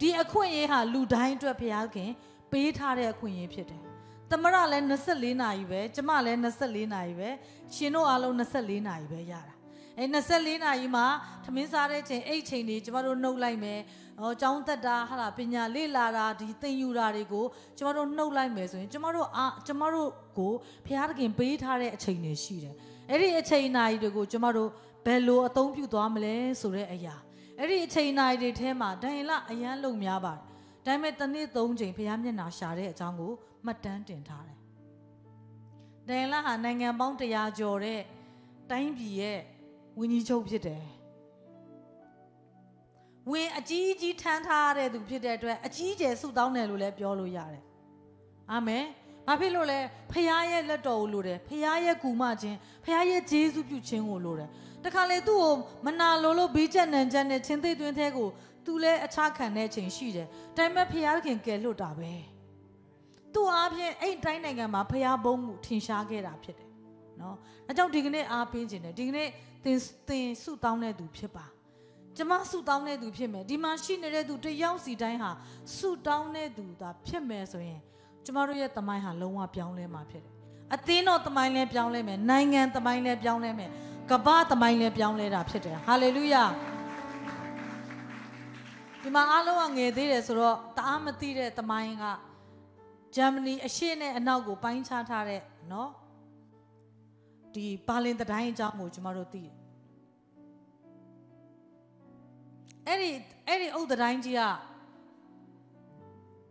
ဒီအခွင့်အရေးဟာလူတိုင်းအတွက်ဘုရားခင် ပေးထားတဲ့အခွင့်အရေးဖြစ်တယ်သမရလည်း24နာရီပဲကျမလည်း24နာရီပဲရှင်တို့အားလုံး24နာရီပဲရတာအဲ24နာရီမှာသမင်းစားတဲ့ချိန်အိတ်ချိန်တွေကျမတို့နှုတ်လိုက်မယ် ဟောကျောင်းသက်တာဟာလားပညာလေ့လာတာဒီသင်ယူတာတွေကိုကျမတို့နှုတ်လိုက်မယ်ဆိုရင်ကျမတို့အာကျမတို့ကိုဘုရားသခင်ပေးထားတဲ့အချိန်တွေရှိတယ်အဲ့ဒီအချိန်နာရီတွေကိုကျမတို့ဘယ်လိုအသုံးပြုသွားမလဲဆိုတဲ့အရာအဲ့ဒီအချိန်နာရီတွေထဲမှာဒိုင်လအရန်လုံများပါတယ်ဒါပေမဲ့တစ်နေ့သုံးချိန်ဘုရားမျက်နှာရှာတဲ့အကြောင်းကိုမှတ်တမ်းတင်ထားတယ်ဒိုင်လဟာနိုင်ငံပေါင်း100ကျော်တဲ့တိုင်းပြည်ရဲ့ဝင်းကြီးချုပ်ဖြစ်တယ် ဝင်အကြီးအကြီးထမ်းထားတဲ့သူဖြစ်တဲ့အတွက်အကြီးကျယ်ဆုတောင်းတယ်လို့လည်းပြောလို့ရတယ်အာမင်ဘာဖြစ်လို့လဲဖခင်ရဲ့လက်တော်ကိုလိုတယ်ဖခင်ရဲ့ကူမခြင်းဖခင်ရဲ့ဂျေဇုပြုခြင်းကိုလိုတယ်တခါလေသူ့ကိုမနာလိုလို့ဘေးချက်နံချက်နဲ့ချင်းသိသွင်းသေးကိုသူလည်းအခြားခံတဲ့ချိန်ရှိတယ်ဒါပေမဲ့ဖခင်ကယ်လွတ်တာပဲသူ့အားဖြင့်အဲ့တိုင်းနိုင်ငံမှာဖခင်ဘုံမှုထင်ရှားခဲ့တာဖြစ်တယ်နော်အဲကြောင့်ဒီကနေ့အားပေးခြင်းတယ်ဒီကနေ့သင်သင်ဆုတောင်းတဲ့သူဖြစ်ပါ ကျမဆုတောင်းတဲ့သူဖြစ်မယ်ဒီမှာရှိနေတဲ့သူတယောက်စီတိုင်းဟာဆုတောင်းတဲ့သူသာဖြစ်မယ်ဆိုရင်ကျမတို့ရဲ့တမိုင်းဟာလုံးဝပြောင်းလဲမှာဖြစ်တယ်အသင်းတော်တမိုင်းလည်းပြောင်းလဲမယ်နိုင်ငံတမိုင်းလည်းပြောင်းလဲမယ်ကမ္ဘာတမိုင်းလည်းပြောင်းလဲတာဖြစ်တယ်ဟာလေလုယာဒီမှာအားလုံးကငယ်သေးတယ်ဆိုတော့တအားမသိတဲ့တမိုင်းကဂျာမနီအရှေ့နဲ့အနောက်ကိုပိုင်းခြားထားတဲ့နော်ဒီပါလင်တတိုင်းအကြောင်းကိုကျမတို့သိတယ် အဲ့ဒီအဲ့ဒီအုတ်တိုင်းကြီးက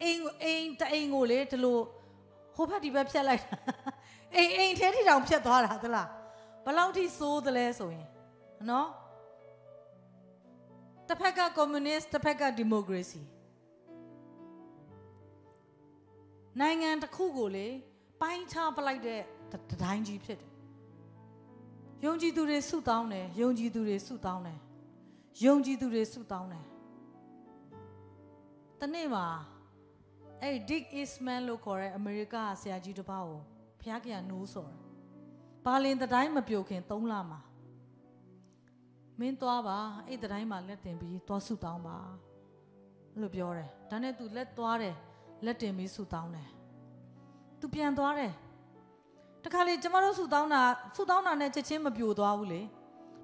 အိမ်အိမ်တအိမ်ကိုလေဒီလိုဟိုဘက်ဒီဘက်ဖြတ်လိုက်တာအိမ်အိမ်ထဲထိတောင်ဖြတ်သွားတာသလားဘယ်လောက်ထိစိုးသလဲဆိုရင်နော်တစ်ဖက်ကကွန်မြူနစ်တစ်ဖက်ကဒီမိုကရေစီနိုင်ငံတစ်ခုကိုလေပိုင်းခြားပလိုက်တဲ့တိုင်းကြီးဖြစ်တယ်ယုံကြည်သူတွေဆုတောင်းတယ်ယုံကြည်သူတွေဆုတောင်းတယ် ယုံကြည်သူတွေဆုတောင်းတယ်တနေ့မှာအဲ့ Dick Eastman လို့ခေါ်တဲ့အမေရိကဆရာကြီးတစ်ပါးကိုဖျားကြနိုးစော်တယ်ဘာလင်တတိုင်းမပြုတ်ခင်3လမှာမင်းသွားပါအဲ့တတိုင်းမှာလက်တင်ပြီးသွားဆုတောင်းပါလို့ပြောတယ်ဒါနဲ့ तू လက်သွားတယ်လက်တင်ပြီးဆုတောင်းတယ် तू ပြန်သွားတယ်တခါလေကျမတို့ဆုတောင်းတာဆုတောင်းတာနဲ့ချက်ချင်းမပြိုသွားဘူးလေ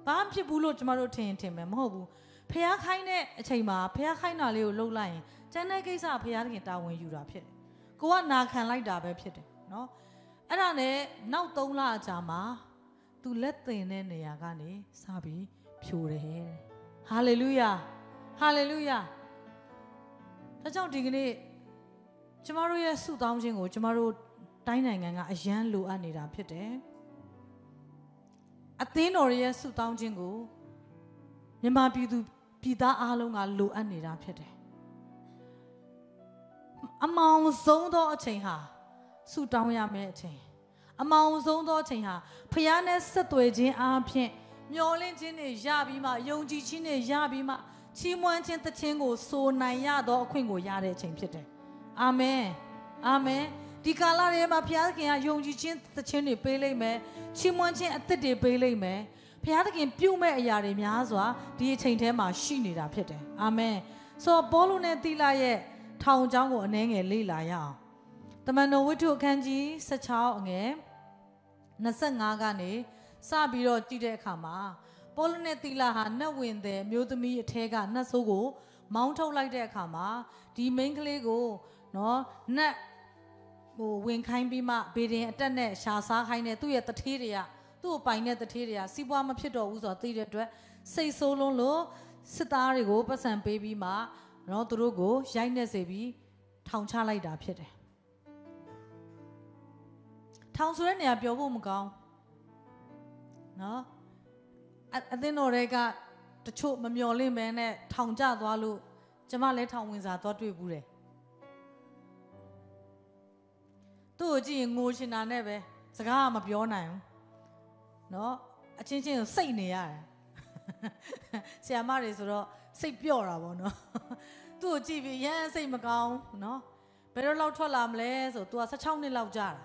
ဘာမှဖြစ်ဘူးလို့ကျမတို့ထင်ထင်မယ်မဟုတ်ဘူးဖះခိုင်းတဲ့အချိန်မှာဖះခိုင်းတာလေးကိုလှုပ်လိုက်ရင်ကျန်တဲ့ကိစ္စဖះတခင်တာဝန်ယူတာဖြစ်တယ်ကိုကနာခံလိုက်တာပဲဖြစ်တယ်နော်အဲ့ဒါနဲ့နောက်3လအကြာမှာသူလက်သင်တဲ့နေရာကနေစပြီးဖြိုတယ်ဟာလေလုယာဟာလေလုယာဒါကြောင့်ဒီကနေ့ကျမတို့ရဲ့ဆုတောင်းခြင်းကိုကျမတို့တိုင်းနိုင်ငံကအယမ်းလိုအပ်နေတာဖြစ်တယ် အသင်းတော်ရဲ့ဆုတောင်းခြင်းကိုမြန်မာပြည်သူပြည်သားအားလုံးကလိုအပ်နေတာဖြစ်တယ်အမောင်ဆုံးသောအချိန်ဟာဆုတောင်းရမယ့်အချိန်အမောင်ဆုံးသောအချိန်ဟာဖခင်နဲ့ဆက်သွယ်ခြင်းအားဖြင့်မျောလင့်ခြင်းတွေရပြီးမှယုံကြည်ခြင်းတွေရပြီးမှချီးမွမ်းခြင်းတခြင်းကိုဆိုနိုင်ရသောအခွင့်ကိုရတဲ့အချိန်ဖြစ်တယ်အာမင်အာမင် ဒီကာလထဲမှာဘုရားသခင်ကယုံကြည်ခြင်းသခြင်းတွေပေးလိမ့်မယ်ချီးမွမ်းခြင်းအသစ်တွေပေးလိမ့်မယ်ဘုရားသခင်ပြုမဲ့အရာတွေများစွာဒီအချိန်ထဲမှာရှိနေတာဖြစ်တယ်အာမင်ဆိုတော့ဘောလုံးနဲ့သီလာရဲ့ထောင်ချောင်းကိုအနှဲငယ်လေ့လာရအောင်တမန်တော်ဝိတ္ထုအခန်းကြီး16အငယ်25ကနေစပြီးတော့ကြည့်တဲ့အခါမှာပေါလုနဲ့သီလာဟာနတ်ဝင်တဲ့မျိုးသမီးအထဲကနတ်ဆိုးကို မောင်းထုတ်လိုက်တဲ့အခါမှာဒီမိန်းကလေးကိုနော်နတ် ဟိုဝင်ခိုင်းပြီးမှဘေဒင်အတက်နဲ့ရှာစားခိုင်းတဲ့သူ့ရဲ့တထေးတွေကသူ့ကိုပိုင်တဲ့တထေးတွေကစီးပွားမဖြစ်တော့ဘူးဆိုတော့သိတဲ့အတွက်စိတ်ဆိုးလုံးလို့စစ်သားတွေကိုပတ်စံပေးပြီးမှနော်သူတို့ကိုရိုက်နှက်စေပြီးထောင်ချလိုက်တာဖြစ်တယ်ထောင်ဆိုတဲ့နေရာပြောဖို့မကောင်းနော်အအသင်းတော်တွေကတချို့မမျော်လင့်မဲနဲ့ထောင်ကျသွားလို့ကျမလည်းထောင်ဝင်စာသွားတွေ့ဘူးတယ် သူ့ကိုကြည့်ရင်ငိုရှင်တာနဲ့ပဲစကားကမပြောနိုင်ဘူးနော်အချင်းချင်းကိုစိတ်နေရတယ်ဆီယမတွေဆိုတော့စိတ်ပြော့တာပေါ့နော်သူ့ကိုကြည့်ပြီးရမ်းစိတ်မကောင်းနော်ဘယ်တော့လောက်ထွက်လာမလဲဆို तू က16နှစ်လောက်ကြာတာ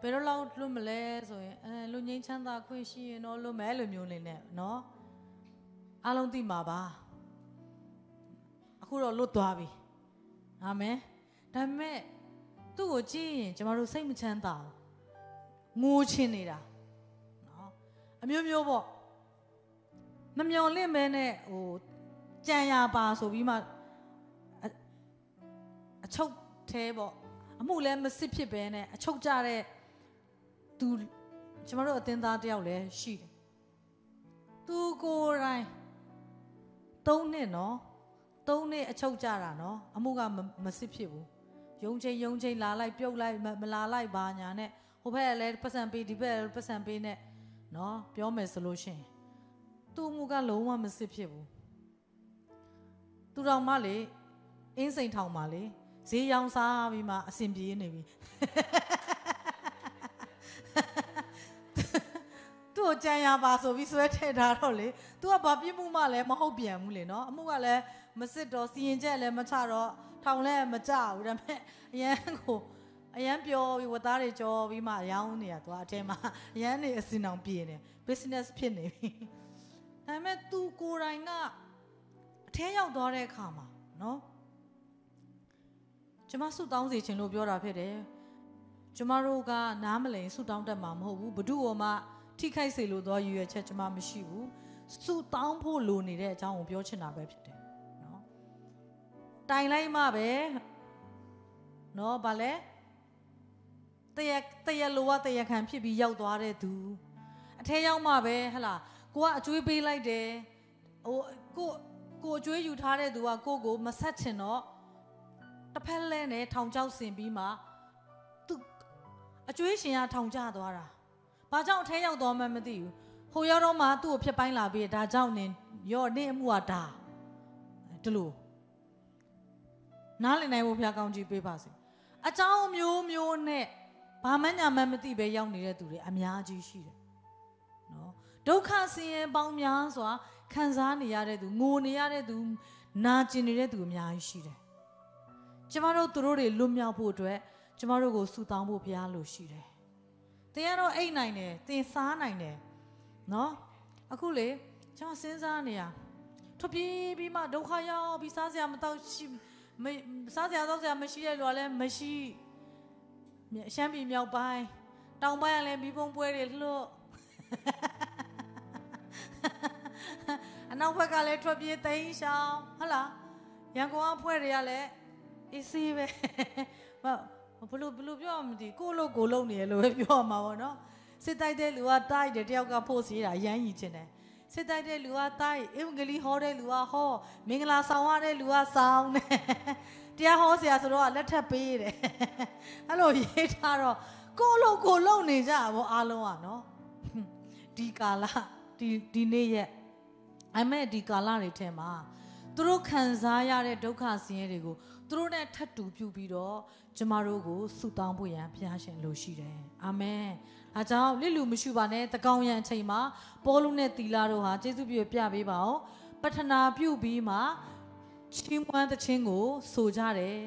ဘယ်တော့လောက်လွတ်မလဲဆိုရင်အဲလူငိမ့်ချမ်းသာခွင့်ရှိရင်တော့လွတ်မယ်လို့မျိုးနေနဲ့နော်အားလုံးသိမှာပါအခုတော့လွတ်သွားပြီအာမင်ဒါပေမဲ့ သူ့ကိုကြည့်ရင်ကျမတို့စိတ်မချမ်းသာဘူးငိုချင်နေတာနော်အမျိုးမျိုးပေါ့မမျော်လင့်မဲနဲ့ဟိုကြံရပါဆိုပြီးမှအအချုပ်သေးပေါ့အမှုလည်းမစစ်ဖြစ်ပဲနဲ့အချုပ်ကြတဲ့သူကျမတို့အတင်းသားတယောက်လည်းရှိတယ်သူကိုယ်တိုင်သုံးနှစ်နော်သုံးနှစ်အချုပ်ကြတာနော်အမှုကမမစစ်ဖြစ်ဘူး ယုံချင်းယုံချင်းလာလိုက်ပြုတ်လိုက်မမလာလိုက်ပါညာနဲ့ဟိုဘက်ကလည်းပတ်စံပေးဒီဘက်ကလည်းပတ်စံပေးနဲ့နော်ပြောမယ်ဆိုလို့ရှိရင်သူ့အမှုကလုံးဝမစစ်ဖြစ်ဘူးသူတော်မလေအင်းစိန်ထောင်ပါလေဈေးရောင်းစားပြီးမှအဆင်ပြေနေပြီသူ့ကိုကြံရပါဆိုပြီးဆွဲထည့်ထားတော့လေ तू ကဘာပြစ်မှုမှလည်းမဟုတ်ပြန်ဘူးလေနော်အမှုကလည်းမစစ်တော့စီရင်ချက်လည်းမချတော့ ထောင်လည်းမကြဘူးဒါပေမဲ့အရန်ကိုအရန်ပြောပြီးဝတ်သားတွေကြောပြီးမှရောင်းနေတာ तू အထဲမှာအရန်နေအစင်အောင်ပြေနေ business ဖြစ်နေပြီဒါပေမဲ့ तू ကိုယ်တိုင်ကအထဲရောက်သွားတဲ့အခါမှာနော်ကျမဆုတောင်းစီခြင်းလို့ပြောတာဖြစ်တယ်ကျမတို့ကနားမလည်ဆုတောင်းတတ်မှာမဟုတ်ဘူးဘု து ဟောမှာထိခိုက်စေလို့တော့ရည်ရွယ်ချက်ကျမမရှိဘူးဆုတောင်းဖို့လိုနေတဲ့အကြောင်းကိုပြောချင်တာပဲဖြစ်တယ်နော် တိုင်လိုက်မှပဲနော်ဗာလဲတရတရလိုကတရခံဖြစ်ပြီးရောက်သွားတဲ့သူအထဲရောက်မှပဲဟလာကိုကအကျွေးပေးလိုက်တယ်ဟိုကိုကိုအကျွေးယူထားတဲ့သူကကိုကိုမဆက်ချင်တော့တစ်ဖက်လဲနဲ့ထောင်ချောက်ဆင်ပြီးမှသူအကျွေးရှင်ကထောင်ကျသွားတာဘာကြောင့်အထဲရောက်သွားမှမသိဘူးဟိုရောက်တော့မှသူ့ကိုဖြစ်ပိုင်းလာပြီးဒါကြောင့်နင်ရော့နေအမှုကဒါဒီလို နားလည်နိုင်ဖို့ဘုရားကောင်းကြီးပေးပါစေအကြောင်းမျိုးမျိုးနဲ့ဘာမှညာမှမသိပဲရောက်နေတဲ့သူတွေအများကြီးရှိတယ်နော်ဒုက္ခဆင်းရဲပေါင်းများစွာခံစားနေရတဲ့သူငိုနေရတဲ့သူနာကျင်နေတဲ့သူအများကြီးရှိတယ်ကျမတို့တို့တွေလွတ်မြောက်ဖို့အတွက်ကျမတို့ကိုဆူတောင်းဖို့ဘုရားလိုရှိတယ်သင်ကတော့အိတ်နိုင်တယ်သင်စားနိုင်တယ်နော်အခုလေကျွန်တော်စဉ်းစားနေရထွက်ပြေးပြီးမှဒုက္ခရောက်ပြီးစားစရာမတော့ရှိ မစားစရာတော့စရာမရှိတဲ့လူကလည်းမရှိအရှမ်းပြည်မြောက်ပိုင်းတောင်ပိုင်းကလည်းမိဘုံပွဲတွေလှုပ်အနောက်ဘက်ကလည်းထွက်ပြေးသိမ်းရှောင်းဟုတ်လားရန်ကုန်ကဖွဲ့တွေကလည်းအေးဆေးပဲဘလို့ဘလို့ပြောမှမသိကိုလို့ကိုလုံးနေရလို့ပဲပြောမှာပေါ့နော်စစ်တိုက်တဲ့လူကတိုက်တယ်တယောက်ကဖို့စီးတာရမ်းကြီးချင်တယ် စစ်တိုက်တဲ့လူကတိုက်အင်္ဂလိပ်ဟောတဲ့လူကဟောမင်္ဂလာဆောင်ရတဲ့လူကဆောင်တယ်တရားဟောဆရာဆိုတော့လက်ထပ်ပေးတယ်အဲ့လိုရေးထားတော့ကိုလို့ကိုလုံးနေကြပါဘောအားလုံးကနော်ဒီကာလဒီဒီနေ့ရဲ့အမေဒီကာလတွေထဲမှာသူတို့ခံစားရတဲ့ဒုက္ခဆင်းရဲတွေကိုသူတို့နဲ့ထပ်တူပြုပြီးတော့ကျမတို့ကိုဆုတောင်းဖို့ရန်ဘုရားရှင်လိုရှိတယ်အာမင် အဲကြောင့်လစ်လူမရှိပါနဲ့တကောင်ရန်အချိန်မှာပေါလုနဲ့တီလာတို့ဟာကျေးဇူးပြုပြပေးပါအောင်ပထနာပြုပြီးမှချီးမွမ်းသခြင်းကိုဆိုကြတယ်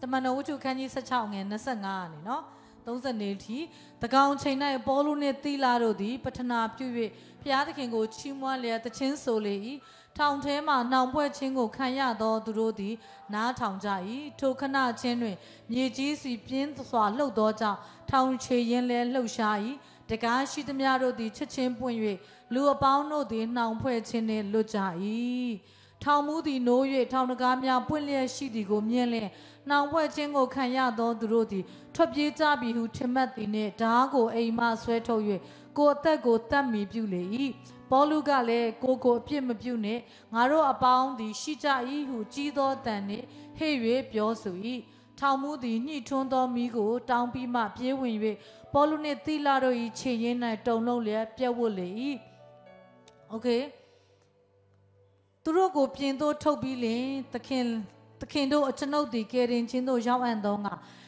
တမန်တော်ဝတ္ထုခန်းကြီး16ငယ်25ကနေနော်30နေထိတကောင်ချိန်၌ပေါလုနှင့်သီလာတို့သည်ပထနာပြု၍ဘုရားသခင်ကိုချီးမွမ်းလျက်သခြင်းဆိုလေ၏ ထောင်ထဲမှနှောင်ဖွဲ့ခြင်းကိုခံရသောသူတို့သည် နားထောင်ကြ၏ထိုခဏချင်းတွင် မြေကြီးစီပြင်းစွာလှုပ်သောကြောင့်ထောင်ချေရင်လဲလှုပ်ရှား၏တကားရှိသမျှတို့သည်ချက်ချင်းပွင့်၍လူအပေါင်းတို့သည်နှောင်ဖွဲ့ခြင်းနှင့်လွတ်ကြ၏ထောင်မှုသည်နိုး၍ထောင်တကားများပွင့်လျက်ရှိသည်ကိုမြင်လျင်နှောင်ဖွဲ့ခြင်းကိုခံရသောသူတို့သည်ထွက်ပြေးကြပြီဟုထင်မှတ်သည်နှင့်ဓားကိုအိမ်မှဆွဲထုတ်၍ ကိုယ်အသက်ကိုတတ်မီပြုလေ၏ပေါလုကလည်းကိုကိုအပြစ်မပြုနှင့်ငါတို့အပေါင်းသည်ရှိကြ၏ဟုကြီးသောတန်နှင့်ဟေ့၍ပြောဆို၏ထောင်မှုသည်ညှိထွန်းသောမိကိုတောင်းပြီးမှပြေးဝင်၍ပေါလုနှင့်သီလာတို့၏ခြေရင်း၌တုံလုံးလျက်ပြက်ဝတ်လေ၏โอเคသူတို့ကိုပြင်သို့ထုတ်ပြီးလင်သခင်သခင်တို့အကျွန်ုပ်သည်ကယ်တင်ခြင်းသို့ရောက်အံ့သောက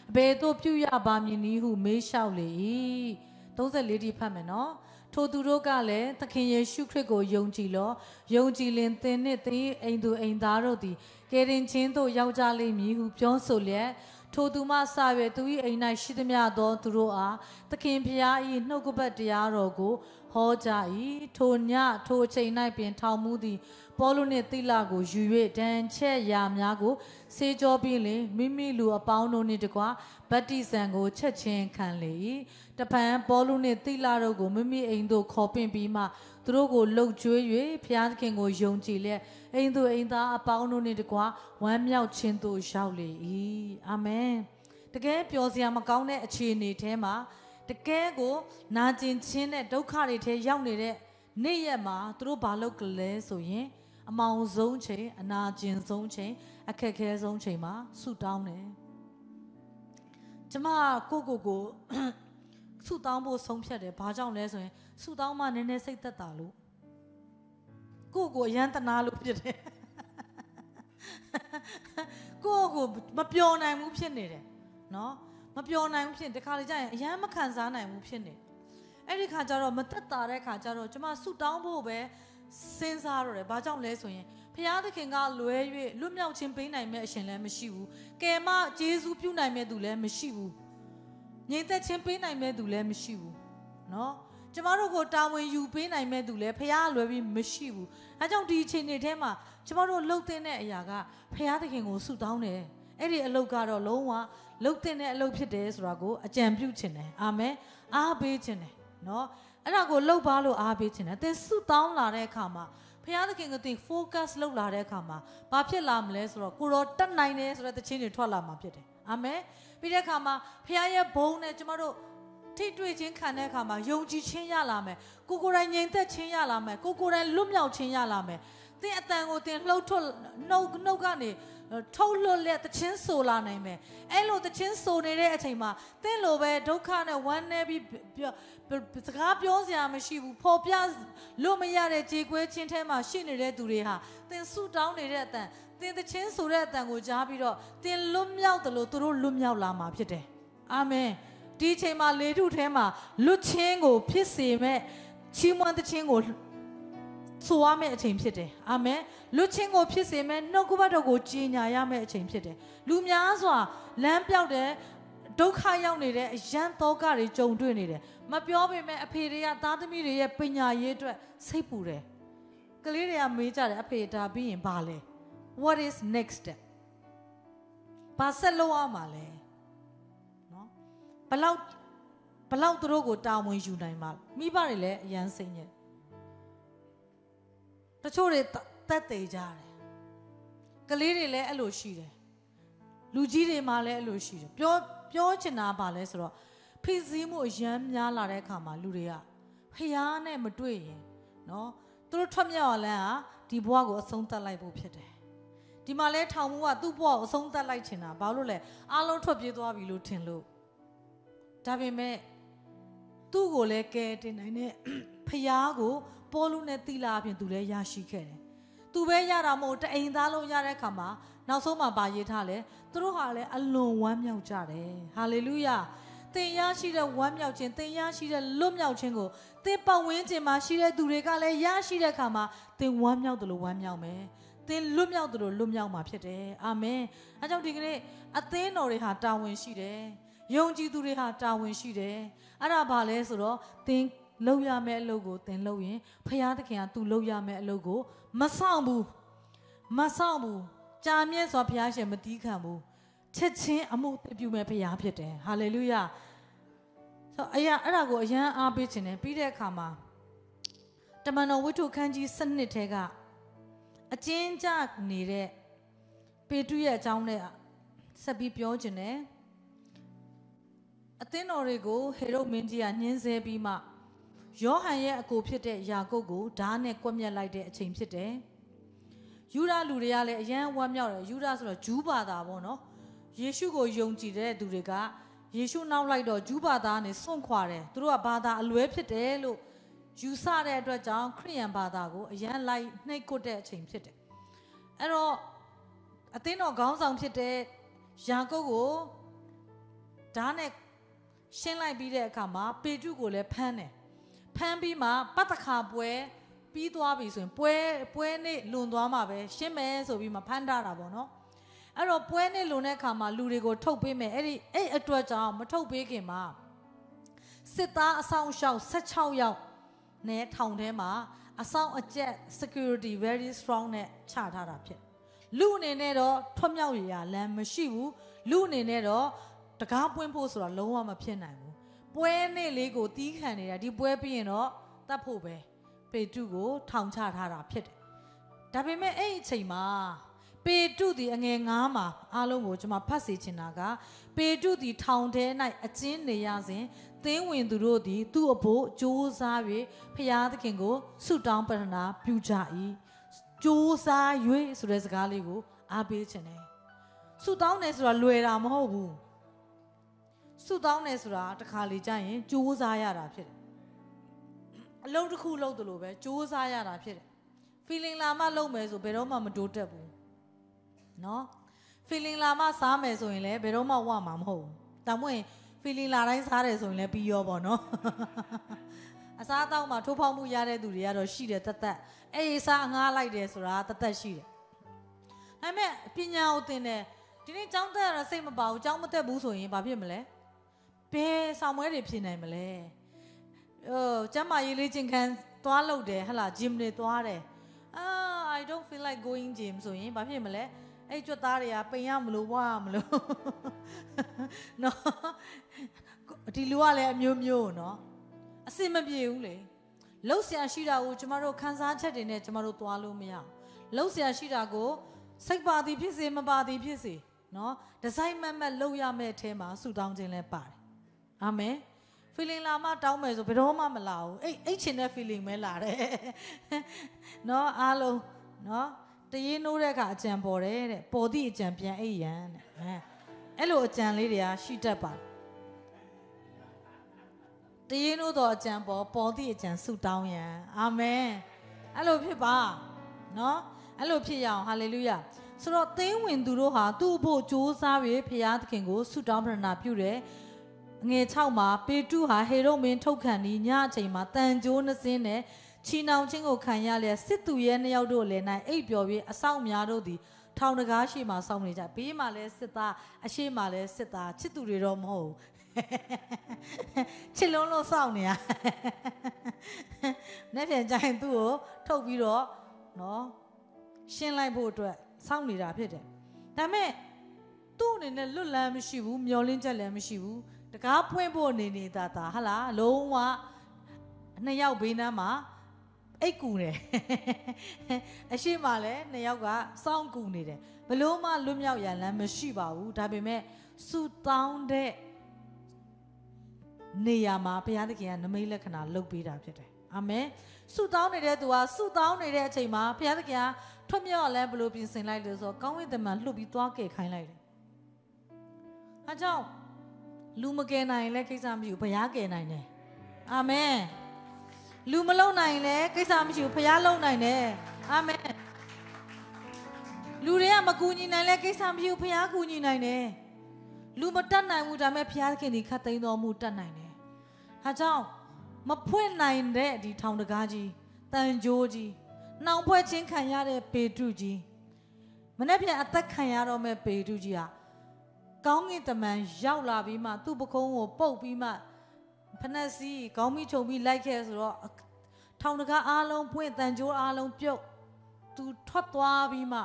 အဘယ်သို့ပြုရပါမည်နည်းဟုမေးလျှောက်လေ၏ 34တိဖတ်မယ်နော်ထိုသူတို့ကလည်းသခင်ယေရှုခရစ်ကိုယုံကြည်လောယုံကြည်လင်သင်နှင့်သင်အိမ်သူအိမ်သားတို့သည်ကယ်တင်ခြင်းသို့ရောက်ကြလိမ့်မည်ဟုပြောဆိုလျက်ထိုသူမှစ၍သူ၏အိမ်၌ရှိသမျှသောသူတို့အားသခင်ဖျား၏နှုတ်ကပတ်တရားတော်ကိုဟောကြ၏ထိုညထိုအချိန်၌ပင်ထောင်မှုသည် ပေါလုနှင့်သီလကိုယူ၍တန်ချက်ရာများကိုစေကြောပြီးလင်မိမိလူအပေါင်းတို့နှင့်တကွဗတ္တိဇံကိုချက်ချင်းခံလေ၏တပံပေါလုနှင့်သီလတို့ကိုမိမိအိမ်သို့ခေါ်ပင့်ပြီးမှသူတို့ကိုလှုပ်ကြွေး၍ဖျားသခင်ကိုယုံကြည်လျက်အိမ်သူအိမ်သားအပေါင်းတို့နှင့်တကွဝမ်းမြောက်ခြင်းသို့ရောက်လေ၏အာမင်တကယ်ပျော်စရာမကောင်းတဲ့အခြေအနေထဲမှာတကယ်ကိုနာကျင်ခြင်းနဲ့ဒုက္ခတွေထဲရောက်နေတဲ့နေ့ရက်မှာသူတို့ဘာလုပ်ကြလဲဆိုရင် အမောင်ဆုံးချိန်အနာကျင်ဆုံးချိန်အခက်ခဲဆုံးချိန်မှာဆူတောင်းတယ်ကျမကိုကိုကိုဆူတောင်းဖို့ဆုံးဖြတ်တယ်ဘာကြောင့်လဲဆိုရင်ဆူတောင်းမှနည်းနည်းစိတ်သက်သာလို့ကိုကိုအရန်တနာလို့ဖြစ်တယ်ကိုကိုမပျော်နိုင်ဘူးဖြစ်နေတယ်နော်မပျော်နိုင်ဘူးဖြစ်တခါလေကြာရင်အရန်မခံစားနိုင်ဘူးဖြစ်နေအဲ့ဒီခါကျတော့မသက်တာတဲ့ခါကျတော့ကျမဆူတောင်းဖို့ပဲ စဉ်းစားတော့တယ်ဘာကြောင့်လဲဆိုရင်ဖျားသခင်ကလွဲ၍လွတ်မြောက်ခြင်းပေးနိုင်မဲ့အရှင်လည်းမရှိဘူးကယ်မဂျေဇူးပြုနိုင်မဲ့သူလည်းမရှိဘူးငြိမ်သက်ခြင်းပေးနိုင်မဲ့သူလည်းမရှိဘူးเนาะကျမတို့ကိုတာဝန်ယူပေးနိုင်မဲ့သူလည်းဖះလွယ်ပြီးမရှိဘူးအဲကြောင့်ဒီအချိန်တွေထဲမှာကျမတို့လှုပ်သိတဲ့အရာကဖះသခင်ကိုဆုတောင်းတယ်အဲ့ဒီအလုပ်ကတော့လုံးဝလှုပ်သိတဲ့အလုပ်ဖြစ်တယ်ဆိုတာကိုအကြံပြုခြင်းတယ်အာမင်အားပေးခြင်းတယ်เนาะ အဲ့ဒါကိုလှုပ်ပါလို့အားပေးခြင်းတယ်သင်ဆုတောင်းလာတဲ့အခါမှာဖះသခင်ကသင် focus လုပ်လာတဲ့အခါမှာဘာဖြစ်လာမလဲဆိုတော့ကိုရောတက်နိုင်တယ်ဆိုတဲ့သချင်းတွေထွက်လာမှာဖြစ်တယ်အာမင်ပြီးတဲ့အခါမှာဖះရဲ့ဘုန်းနဲ့ကျမတို့ထိတွေ့ခြင်းခံတဲ့အခါမှာယုံကြည်ခြင်းရလာမယ်ကိုကိုယ်တိုင်ငြိမ်သက်ခြင်းရလာမယ်ကိုကိုယ်တိုင်လွတ်မြောက်ခြင်းရလာမယ်သင်အတန်ကိုသင်လှုပ်ထွက်နှုတ်နှုတ်ကနေ ထုတ်လွတ်လက်တခြင်းဆိုလာနိုင်မယ်အဲ့လိုတခြင်းဆိုနေတဲ့အချိန်မှာသင်လိုပဲဒုက္ခနဲ့ဝမ်းနည်းပြီးစကားပြောစရာမရှိဘူးဖော်ပြလို့မရတဲ့ကြေကွဲခြင်းထဲမှာရှိနေတဲ့သူတွေဟာသင်ဆူတောင်းနေတဲ့အတန်သင်တခြင်းဆိုတဲ့အတန်ကိုကြားပြီးတော့သင်လွတ်မြောက်တယ်လို့သူတို့လွတ်မြောက်လာမှာဖြစ်တယ်အာမင်ဒီအချိန်မှာလေထုထဲမှာလွတ်ချင်းကိုဖြစ်စေမဲ့ချီးမွမ်းတဲ့ချင်းကို ဆိုရမယ့်အချိန်ဖြစ်တယ်အာမင်လွတ်ချင်းကိုဖြစ်စေမဲ့နှုတ်ကပတ်တော်ကိုကြီးညာရမယ့်အချိန်ဖြစ်တယ်လူများစွာလမ်းပြောက်တဲ့ဒုက္ခရောက်နေတဲ့အရန်သောကတွေကြုံတွေ့နေတယ်မပြောပေမဲ့အဖေတွေကသားသမီးတွေရဲ့ပညာရေးအတွက်စိတ်ပူတယ်ကလေးတွေကမေးကြတယ်အဖေဒါပြီးရင်ဘာလဲ what is next step ဘာဆက်လုပ်ရမှာလဲဘလောက်ဘလောက်သူတို့ကိုတာဝန်ယူနိုင်မှာမိဘတွေလည်းအရန်စိတ်ညစ် တချို့တွေတက်သေးကြတယ်ကလေးတွေလည်းအဲ့လိုရှိတယ်လူကြီးတွေမှလည်းအဲ့လိုရှိတယ်ပြောပြောချင်တာပါလဲဆိုတော့ဖိစီးမှုအရန်များလာတဲ့အခါမှာလူတွေကဖျားနဲ့မတွေ့ရင်နော်သူတို့ထွက်မြောက်လန်းဟာဒီဘဝကိုအဆုံးသတ်လိုက်ဖို့ဖြစ်တယ်ဒီမှာလဲထောင်မှုကသူ့ဘဝကိုအဆုံးသတ်လိုက်ချင်တာဘာလို့လဲအားလုံးထွက်ပြေးသွားပြီလို့ထင်လို့ဒါပေမဲ့သူ့ကိုလည်းကဲတင်နိုင်တဲ့ဖျားကို ပေါ်လူနဲ့တီလာအပြင်သူလည်းရရှိခဲ့တယ်။သူပဲရတာမဟုတ်တအိမ်သားလုံးရတဲ့အခါမှာနောက်ဆုံးမှပါရေးထားလဲသူတို့ဟာလည်းအလွန်ဝမ်းမြောက်ကြတယ်။ဟာလေလုယာ။သင်ရရှိတဲ့ဝမ်းမြောက်ခြင်းသင်ရရှိတဲ့လွတ်မြောက်ခြင်းကိုသင်ပတ်ဝန်းကျင်မှာရှိတဲ့သူတွေကလည်းရရှိတဲ့အခါမှာသင်ဝမ်းမြောက်တယ်လို့ဝမ်းမြောက်မယ်။သင်လွတ်မြောက်တယ်လို့လွတ်မြောက်မှာဖြစ်တယ်။အာမင်။အဲကြောင့်ဒီကနေ့အသင်းတော်တွေဟာတာဝန်ရှိတယ်။ယုံကြည်သူတွေဟာတာဝန်ရှိတယ်အဲ့ဒါဘာလဲဆိုတော့သင် လုပ်ရမယ့်အလုပ်ကိုသင်လုပ်ရင်ဖရာသခင်ကသူလုပ်ရမယ့်အလုပ်ကိုမဆောင်ဘူးမဆောင်ဘူးကြာမြင့်စွာဘုရားရှင်မတီးခံဘူးချက်ချင်းအမှုပြုမဲ့ဘုရားဖြစ်တယ်ဟာလေလုယာဆိုအရာအဲ့ဒါကိုအရန်အားပေးခြင်းနဲ့ပြီးတဲ့အခါမှာတမန်တော်ဝိတ္ထုခန်းကြီးစနစ်ထဲကအကျဉ်းချနေတဲ့ပေတုရဲ့အကြောင်းနဲ့ဆက်ပြီးပြောခြင်းနဲ့အသင်းတော်တွေကိုဟေရုမင်းကြီးကညှင်းဆဲပြီးမှ ယောဟန်ရဲ့အကိုဖြစ်တဲ့ယာကုပ်ကိုဓားနဲ့ကွက်မြက်လိုက်တဲ့အချိန်ဖြစ်တယ်။ယူဒလူတွေကလည်းအယံဝမ်းမြောက်တယ်ယူဒဆိုတော့ဂျူးဘာသာပေါ့နော်။ယေရှုကိုယုံကြည်တဲ့သူတွေကယေရှုနောက်လိုက်တော့ဂျူးဘာသာနဲ့စွန့်ခွာတယ်။သူတို့ကဘာသာအလွဲဖြစ်တယ်လို့ယူဆတဲ့အတွက်ကြောင့်ခရိယန်ဘာသာကိုအယံလိုက်နှိပ်ကွတ်တဲ့အချိန်ဖြစ်တယ်။အဲ့တော့အသင်းတော်ခေါင်းဆောင်ဖြစ်တဲ့ယာကုပ်ကိုဓာတ်နဲ့ရှင်းလိုက်ပြီးတဲ့အခါမှာပေတုကိုလည်းဖမ်းတယ် ဖမ်းပြီးမှပတ်တခါပွဲပြီးသွားပြီဆိုရင်ပွဲပွဲနေ့လွန်သွားမှပဲရှင်းမယ်ဆိုပြီးမှဖမ်းထားတာပေါ့နော်အဲ့တော့ပွဲနေ့လွန်တဲ့အခါမှာလူတွေကိုထုတ်ပေးမယ်အဲ့ဒီအဲ့အတွက်ကြောင့်မထုတ်ပေးခင်မှာစစ်သားအဆောင်ရှောက်16ယောက်နဲ့ထောင်ထဲမှာအဆောင်အကျက် security very strong နဲ့ချထားတာဖြစ်လူအနေနဲ့တော့ထွတ်မြောက်ရလမ်းမရှိဘူးလူအနေနဲ့တော့တကားပွင့်ဖို့ဆိုတာလုံးဝမဖြစ်နိုင်ဘူး ပွဲနေ့လေးကိုတီးခံနေတာဒီပွဲပြီးရင်တော့တတ်ဖို့ပဲပေတုကိုထောင်ချထားတာဖြစ်တယ်ဒါပေမဲ့အဲ့ဒီအချိန်မှာပေတုဒီအငယ်ငားမှာအားလုံးကိုကျွန်မဖတ်စီချင်တာက ပေတုဒီထောင်ထဲ၌အကျဉ်းနေရစဉ်သင်းဝင်သူတို့သည် သူ့အဖို့ကြိုးစား၍ဖျားသခင်ကိုဆုတောင်းပတနာပြုကြ၏ကြိုးစား၍ဆိုတဲ့စကားလေးကိုအားပေးခြင်းတယ်ဆုတောင်းတယ်ဆိုတာလွယ်တာမဟုတ်ဘူး ဆုတောင်းတယ်ဆိုတာတခါလေကြာရင်ကြိုးစားရတာဖြစ်တယ်အလုံးတစ်ခုလုံးတယ်လို့ပဲကြိုးစားရတာဖြစ်တယ် feeling လာမှလုံးမယ်ဆိုဘယ်တော့မှမတိုးတက်ဘူးเนาะ feeling လာမှစားမယ်ဆိုရင်လည်းဘယ်တော့မှဝမှာမဟုတ်ဘူးဒါမှမဟုတ် feeling လာတိုင်းစားတယ်ဆိုရင်လည်းပြီးရောပေါ့နော်အစားအသောက်မှာထိုးဖောက်မှုရတဲ့သူတွေကတော့ရှိတယ်တသက်အေးစားငားလိုက်တယ်ဆိုတာတသက်ရှိတယ်ဒါပေမဲ့ပညာကိုသင်တယ်ဒီနေ့ကျောင်းတက်ရစိတ်မပါဘူးကျောင်းမတက်ဘူးဆိုရင်ဘာဖြစ်မလဲ ဘယ်ဆောင်မွဲတွေဖြစ်နိုင်မလဲဟိုကျမရေးလေးချင်းခံသွားလို့တယ်ဟလာ gym တွေသွားတယ်အာ I don't feel like going gym ဆိုရင်ဘာဖြစ်မလဲအဲ့ကြွက်သားတွေကပိန်ရမလို့ဝါမလို့နော်ဒီလူကလည်းအမျိုးမျိုးနော်အစင်မပြေဘူးလေလှုပ်ရှားရှိတာကိုကျမတို့ခန်းစားချက်တွေနဲ့ကျမတို့သွားလို့မရအောင်လှုပ်ရှားရှိတာကိုစိတ်ပါသည်ဖြစ်စေမပါသည်ဖြစ်စေနော်ဒီဇိုင်းမတ်မတ်လှုပ်ရမယ့်အထဲမှာဆူတောင်းခြင်းလည်းပါတယ် အာမင် feeling လာမှတောင်းမယ်ဆိုဘယ်တော့မှမလာဘူးအဲ့အဲ့ချင်တဲ့ feeling ပဲလာတယ်เนาะအားလုံးเนาะတရင်နိုးတဲ့အခါအကြံပေါ်တယ်တဲ့ပေါ်သည့်အကြံပြန်အိပ်ရန်တဲ့အဲအဲ့လိုအကြံလေးတွေကရှိတတ်ပါတရင်နိုးတော့အကြံပေါ်ပေါ်သည့်အကြံဆုတောင်းရန်အာမင်အဲ့လိုဖြစ်ပါเนาะအဲ့လိုဖြစ်ရအောင်ဟာလေလုယာဆိုတော့သင်းဝင်သူတို့ဟာသူ့ဖို့စ조사၍ဖခင်သခင်ကိုဆုတောင်းပရဏာပြုတယ် ငွေ6မှာပေတုဟာဟေရုမင်းထုတ်ခံပြီးညအချိန်မှာတန်ကြိုးနှစင်းနဲ့ချီနှောင်ခြင်းကိုခံရလျက်စစ်သူရဲ့နှစ်ယောက်တို့လည်းနိုင်အိပ်ပျော်ပြီးအဆောင်များတို့သည်ထောင်တကားရှိမှစောင့်နေကြဘေးမှာလည်းစစ်သားအရှိမှာလည်းစစ်သားချစ်သူတွေတော့မဟုတ်ဘူးချစ်လုံးလို့စောင့်နေရနေ့ပြန်ကြရင်သူ့ကိုထုတ်ပြီးတော့နော်ရှင်းလိုက်ဖို့အတွက်စောင့်နေတာဖြစ်တယ်ဒါပေမဲ့သူ့အနေနဲ့လွတ်လန်းမရှိဘူးမျောလင်းချက်လည်းမရှိဘူး တကားပွင့်ဖို့နေနေတာတာဟလားလုံးဝနှစ်ယောက်ဘေးနားမှာအိတ်ကူတယ်အရှိမလည်းနှစ်ယောက်ကစောင့်ကူနေတယ်ဘလို့မှလွတ်မြောက်ရလမ်းမရှိပါဘူးဒါပေမဲ့စူတောင်းတဲ့နေရာမှာဘုရားသခင်ကနမိတ်လက္ခဏာလုပ်ပေးတာဖြစ်တယ်အာမင်စူတောင်းနေတဲ့သူကစူတောင်းနေတဲ့အချိန်မှာဘုရားသခင်ကထွတ်မြောက်လဲဘလို့ပြင်ဆင်လိုက်လို့ဆိုတော့ကောင်းဝိတ္တမန်လှုပ်ပြီးသွားကဲခိုင်းလိုက်တယ်အဲကြောင့် လူမကယ်နိုင်ရင်လည်းကိစ္စမရှိဘူးဘုရားကယ်နိုင်တယ်အာမင်လူမလုံနိုင်ရင်လည်းကိစ္စမရှိဘူးဘုရားလုံနိုင်တယ်အာမင်လူတွေကမကူညီနိုင်လဲကိစ္စမရှိဘူးဘုရားကူညီနိုင်တယ်လူမတတ်နိုင်ဘူးဒါပေမဲ့ဘုရားခင်ဒီခတ်သိမ်းတော်မူတတ်နိုင်တယ်ဟာကြောင့်မဖွင့်နိုင်တဲ့ဒီထောင်တကားကြီးတန်ကြိုးကြီးနှောင်ဖွဲ့ခြင်းခံရတဲ့ပေတုကြီးမနေ့ပြန်အသက်ခံရတော့မဲ့ပေတုကြီးဟာ ကောင်းကင်တမန်ရောက်လာပြီးမှသူ့ပကုံးကိုပုတ်ပြီးမှဖနက်စီးခေါင်းမိချုံပြီးလိုက်ခဲ့ဆိုတော့ထောင်တကားအားလုံးဖွင့်တန်ကြိုးအားလုံးပြုတ်သူထွက်သွားပြီးမှ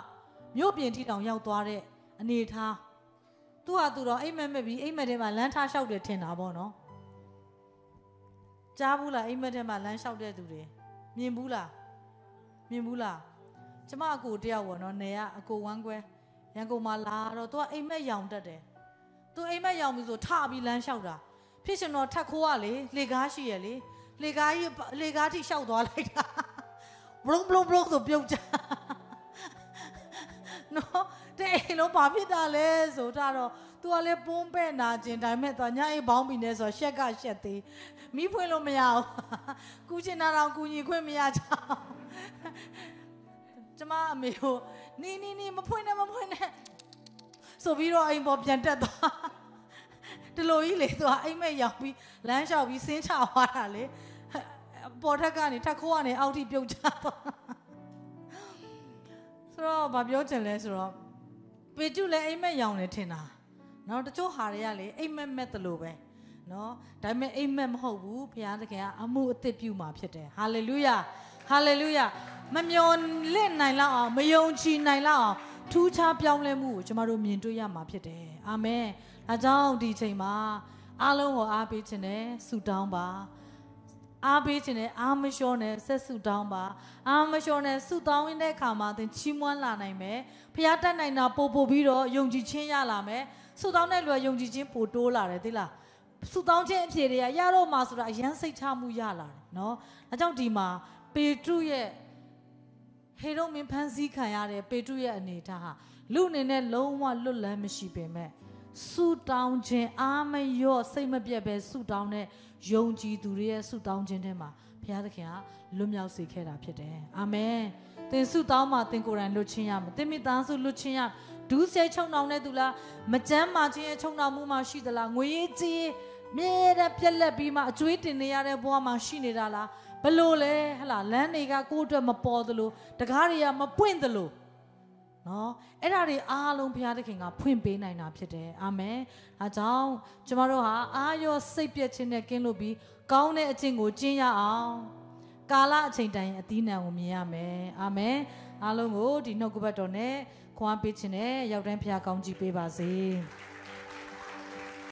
မြို့ပြင်ထိတောင်ရောက်သွားတဲ့အနေထားသူ့ဟာသူတော့အိမ်မက်မက်ပြီးအိမ်မက်ထဲမှာလမ်းထားလျှောက်တယ်ထင်တာပေါ့နော်ကြားဘူးလားအိမ်မက်ထဲမှာလမ်းလျှောက်တဲ့သူတွေမြင်ဘူးလားမြင်ဘူးလားကျမအကိုတယောက်ပေါ့နော်နေရအကိုဝမ်းကွဲ ရန်ကုန်မှာလာတော့သူကအိမ်မက်ရောင်တက်တယ်သူအိမ်မက်ရောင်ပြီဆိုထပြီးလမ်းလျှောက်တာဖြစ်ရှင်တော့ထက်ခိုးကလေလေကားရှိရလေလေကားကြီးလေကားထိလျှောက်သွားလိုက်တာဘလုံးဘလုံးဘလုံးဆိုပြုတ်ကြနော်တဲ့အိမ်လုံးဘာဖြစ်တာလဲဆိုတော့သူကလေပုံးပဲ့နာခြင်းဒါပေမဲ့သူညအိမ်ဘောင်းပြီနေဆိုရှက်ကရှက်သေးမိဖွင့်လို့မရဘူးကူချင်တာတော့ကူညီခွင့်မရချောင်း ကျမအမေကိုနီနီနီမဖွင့်နဲ့မဖွင့်နဲ့ဆိုပြီးတော့အိမ်ပေါ်ပြန်တက်သွားဒီလိုကြီးလေသူကအိမ်မက်ရောက်ပြီးလမ်းလျှောက်ပြီးဆင်းချသွားတာလေပေါ်ထက်ကနေထက်ခိုးကနေအောက်ထိပြုတ်ချသွားဆိုတော့ဗာပြောချင်လဲဆိုတော့ပေတုလည်းအိမ်မက်ရောင်နေထင်တာနော်တချို့ဟာတွေကလေအိမ်မက်မက်တလို့ပဲနော်ဒါပေမဲ့အိမ်မက်မဟုတ်ဘူးဘုရားသခင်ကအမှုအသစ်ပြုမှာဖြစ်တယ်ဟာလေလုယာဟာလေလုယာ မမျော်လင့်နိုင်လောက်အောင်မယုံကြည်နိုင်လောက်အောင်ထူးခြားပြောင်းလဲမှုကိုကျမတို့မြင်တွေ့ရမှာဖြစ်တယ်အာမင်အဲကြောင့်ဒီချိန်မှာအားလုံးကိုအားပေးခြင်းနဲ့ဆုတောင်းပါအားပေးခြင်းနဲ့အားမလျှော့နဲ့ဆက်ဆုတောင်းပါအားမလျှော့နဲ့ဆုတောင်းရင်းတဲ့အခါမှာသင်ချီးမွမ်းလာနိုင်မယ်ဖျားတက်နိုင်တာပို့ပို့ပြီးတော့ယုံကြည်ခြင်းရလာမယ်ဆုတောင်းတဲ့လူကယုံကြည်ခြင်းပို့တိုးလာတယ်သိလားဆုတောင်းခြင်းအဖြစ်တွေကရတော့မှဆိုတာအယမ်းစိတ်ချမှုရလာတယ်နော်ဒါကြောင့်ဒီမှာပေတရုရဲ့ ဟေရုမင်းဖန်ဆီးခံရတဲ့ပေတရုရဲ့အနေထားဟာလူအနေနဲ့လုံးဝလွတ်လန်းမရှိပေမဲ့ဆုတောင်းခြင်းအားမလျော့စိတ်မပြတ်ပဲဆုတောင်းတဲ့ယုံကြည်သူတွေရဲ့ဆုတောင်းခြင်းထဲမှာဘုရားသခင်ကလွတ်မြောက်စေခဲ့တာဖြစ်တယ်အာမင်သင်ဆုတောင်းမှသင်ကိုယ်တိုင်လွတ်ချင်းရမယ်သင်မိသားစုလွတ်ချင်းရဒူးဆဲချုံနှောင်တဲ့သူလားမကြမ်းမာခြင်းရဲ့ချုံနှောင်မှုမှရှိသလားငွေရေးကြေးမြဲတဲ့ပြက်လက်ပြီးမှအကျွေးတင်နေရတဲ့ဘဝမှာရှိနေတာလား ဘလို့လဲဟလာလမ်းတွေကကိုယ့်အတွက်မပေါ်သလိုတကားတွေကမပွင့်သလိုနော်အဲ့ဒါတွေအားလုံးဘုရားသခင်ကဖွင့်ပေးနိုင်တာဖြစ်တယ်အာမင်အဲကြောင့်ကျမတို့ဟာအာရောစိတ်ပြည့်ခြင်းနဲ့ကင်းလို့ပြီးကောင်းတဲ့အခြင်းကိုကျင့်ရအောင်ကာလအချိန်တိုင်းအသီးနှံကိုမြင်ရမယ်အာမင်အားလုံးကိုဒီနှုတ်ကပတ်တော်နဲ့ခွန်အားပေးခြင်းနဲ့ရောက်တိုင်းဘုရားကောင်းချီးပေးပါစေ